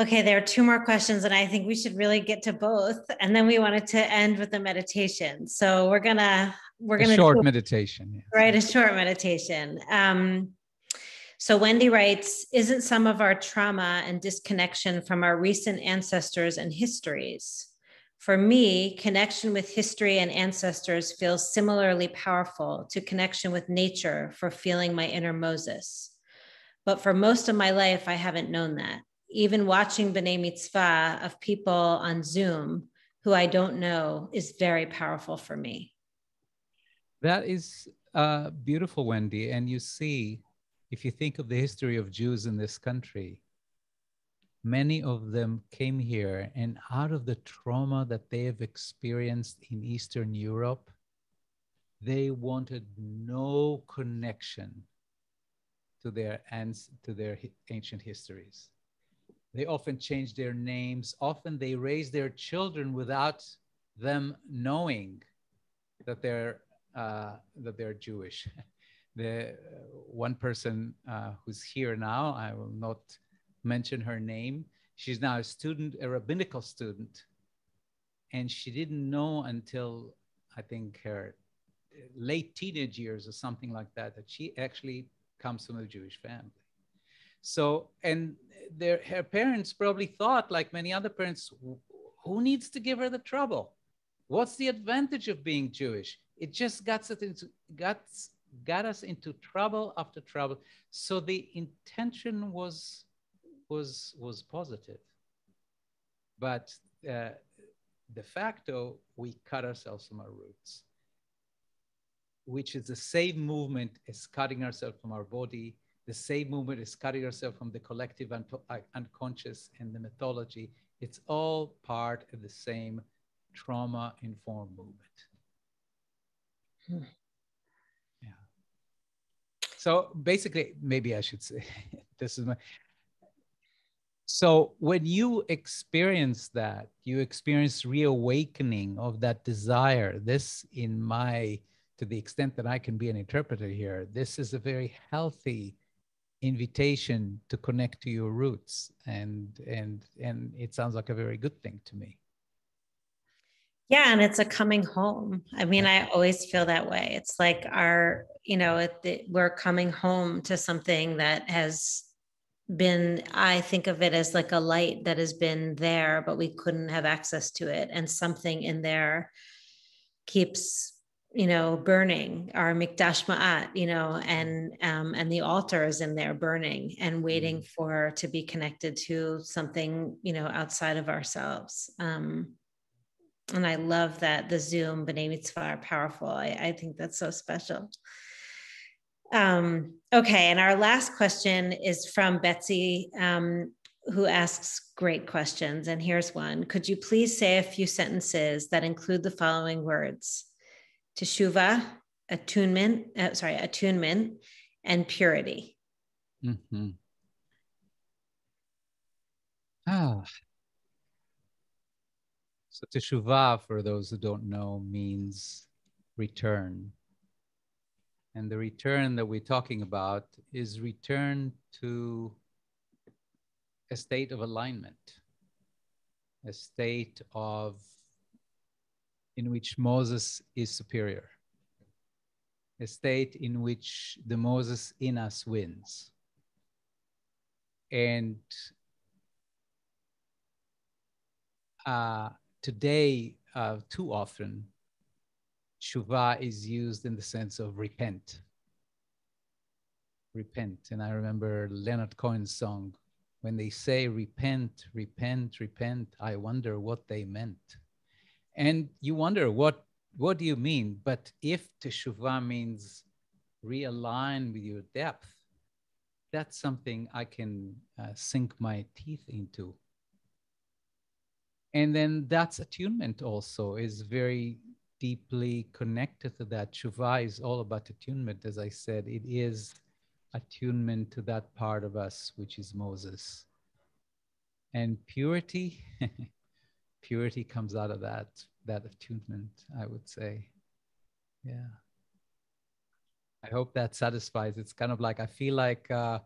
Okay, there are two more questions, and I think we should really get to both. And then we wanted to end with a meditation. So we're gonna we're gonna a short do, meditation. Yes. Right, a short meditation. Um, so Wendy writes, isn't some of our trauma and disconnection from our recent ancestors and histories? For me, connection with history and ancestors feels similarly powerful to connection with nature for feeling my inner Moses. But for most of my life, I haven't known that even watching B'nai Mitzvah of people on Zoom who I don't know is very powerful for me. That is uh, beautiful, Wendy. And you see, if you think of the history of Jews in this country, many of them came here and out of the trauma that they have experienced in Eastern Europe, they wanted no connection to their and to their ancient histories. They often change their names. Often they raise their children without them knowing that they're uh, that they're Jewish. the uh, one person uh, who's here now, I will not mention her name. She's now a student, a rabbinical student, and she didn't know until I think her late teenage years or something like that that she actually comes from a Jewish family. So, and their her parents probably thought, like many other parents, who needs to give her the trouble? What's the advantage of being Jewish? It just got us into got got us into trouble after trouble. So the intention was was was positive, but uh, de facto we cut ourselves from our roots, which is the same movement as cutting ourselves from our body, the same movement is cutting yourself from the collective un- uh, unconscious and the mythology. It's all part of the same trauma informed movement. Hmm. Yeah. So basically, maybe I should say this is my. So when you experience that, you experience reawakening of that desire. This, in my, to the extent that I can be an interpreter here, this is a very healthy invitation to connect to your roots and and and it sounds like a very good thing to me. Yeah and it's a coming home. I mean i always feel that way. It's like our you know it, it, we're coming home to something that has been i think of it as like a light that has been there but we couldn't have access to it. And something in there keeps you know, burning our mikdash me'at, you know, and um, and the altar is in there burning and waiting mm. for to be connected to something, you know, outside of ourselves. Um, and I love that the Zoom B'nai Mitzvah are powerful. I, I think that's so special. Um, okay, and our last question is from Betsy, um, who asks great questions. And here's one Could you please say a few sentences that include the following words? Teshuva, attunement, uh, sorry, attunement, and purity. Mm-hmm. Ah. So teshuva, for those who don't know, means return. And the return that we're talking about is return to a state of alignment, a state of in which Moses is superior, a state in which the Moses in us wins. And uh, today, uh, too often, Shuvah is used in the sense of repent. Repent. And I remember Leonard Cohen's song, when they say repent, repent, repent, I wonder what they meant and you wonder what what do you mean? But if teshuvah means realign with your depth, that's something I can uh, sink my teeth into. And then that's attunement also is very deeply connected to that. Shuvah is all about attunement. As I said, it is attunement to that part of us, which is Moses. And purity, purity comes out of that that attunement i would say yeah i hope that satisfies it's kind of like i feel like uh,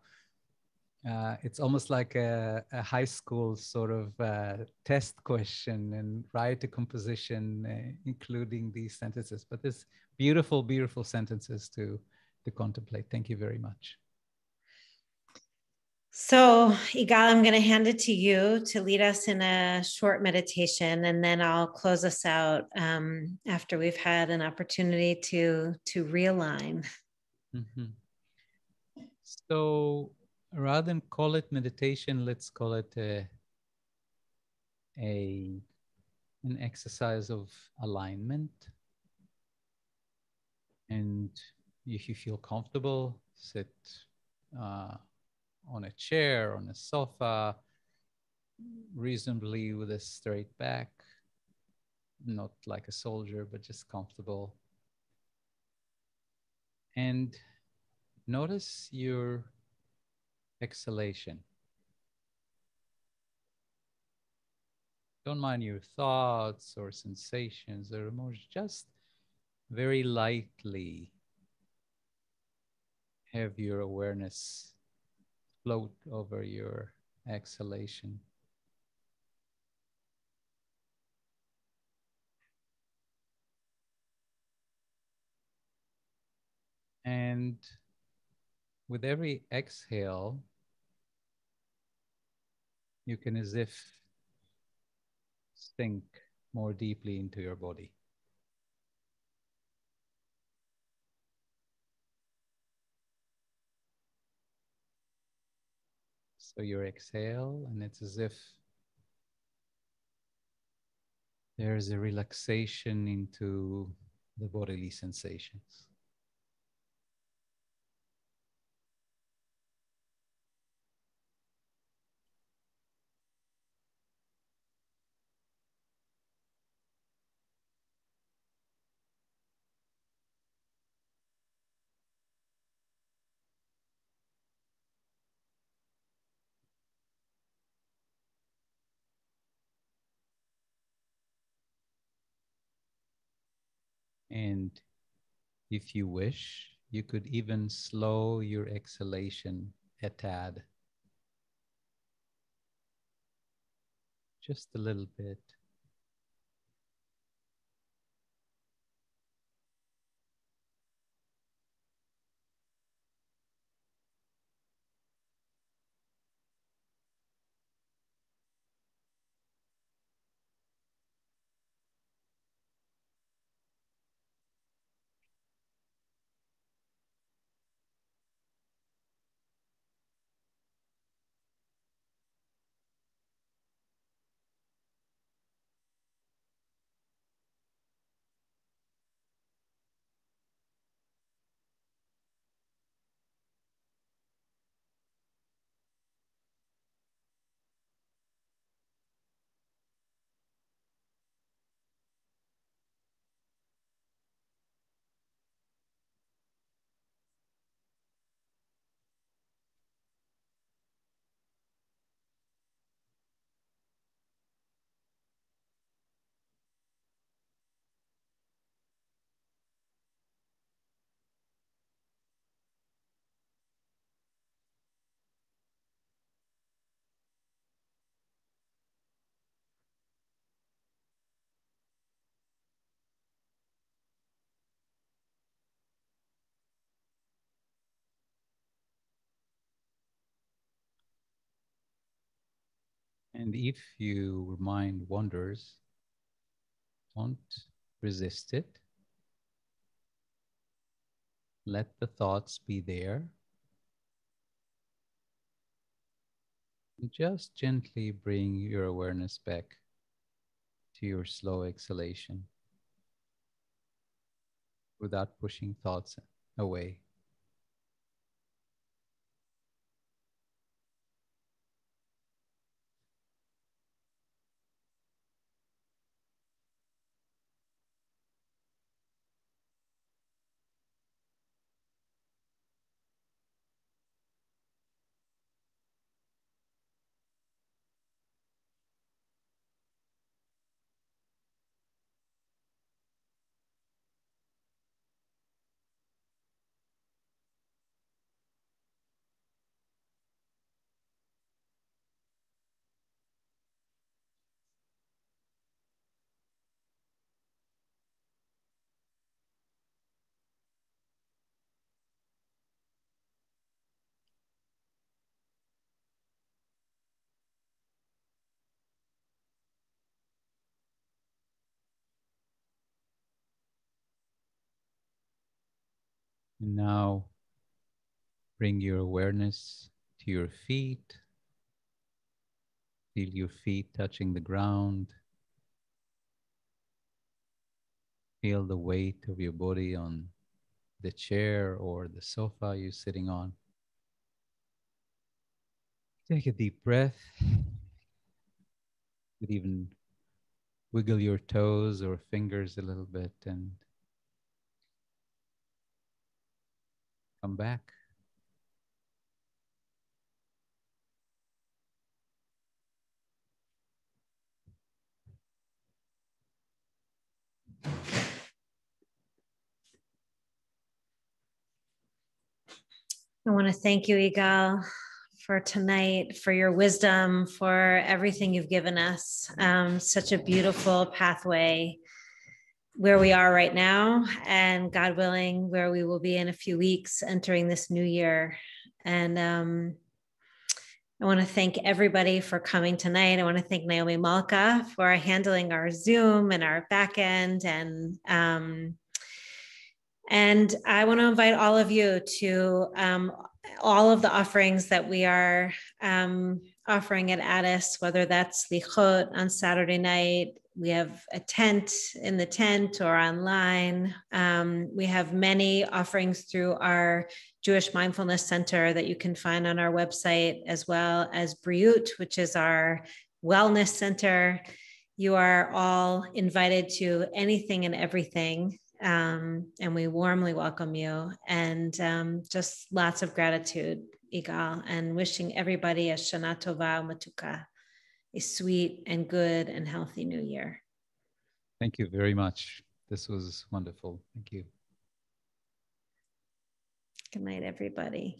uh, it's almost like a, a, high school sort of uh, test question and write a composition uh, including these sentences. But there's beautiful, beautiful sentences to to contemplate. Thank you very much. So, Igal, I'm going to hand it to you to lead us in a short meditation, and then I'll close us out um, after we've had an opportunity to to realign. Mm-hmm. So, rather than call it meditation, let's call it a, a an exercise of alignment. And if you feel comfortable, sit. Uh, on a chair, on a sofa, reasonably with a straight back, not like a soldier, but just comfortable. And notice your exhalation. Don't mind your thoughts or sensations or emotions, just very lightly have your awareness float over your exhalation. And with every exhale, you can as if sink more deeply into your body. So you exhale, and it's as if there's a relaxation into the bodily sensations. And if you wish, you could even slow your exhalation a tad. Just a little bit. And if your mind wanders, don't resist it. Let the thoughts be there. And just gently bring your awareness back to your slow exhalation without pushing thoughts away. And now bring your awareness to your feet. Feel your feet touching the ground. Feel the weight of your body on the chair or the sofa you're sitting on. Take a deep breath. You could even wiggle your toes or fingers a little bit and come back. I want to thank you, Igal, for tonight, for your wisdom, for everything you've given us. Um, such a beautiful pathway where we are right now, and God willing, where we will be in a few weeks entering this new year. And um, I want to thank everybody for coming tonight. I want to thank Naomi Malka for handling our Zoom and our back end and um, and I want to invite all of you to um, all of the offerings that we are um, offering at Adas, whether that's Lichot on Saturday night, we have a tent in the tent or online. Um, we have many offerings through our Jewish Mindfulness Center that you can find on our website, as well as Briut, which is our wellness center. You are all invited to anything and everything um, and we warmly welcome you. And um, just lots of gratitude, Igal, and wishing everybody a Shana Tova Matuka, a sweet and good and healthy new year. Thank you very much. This was wonderful. Thank you. Good night, everybody.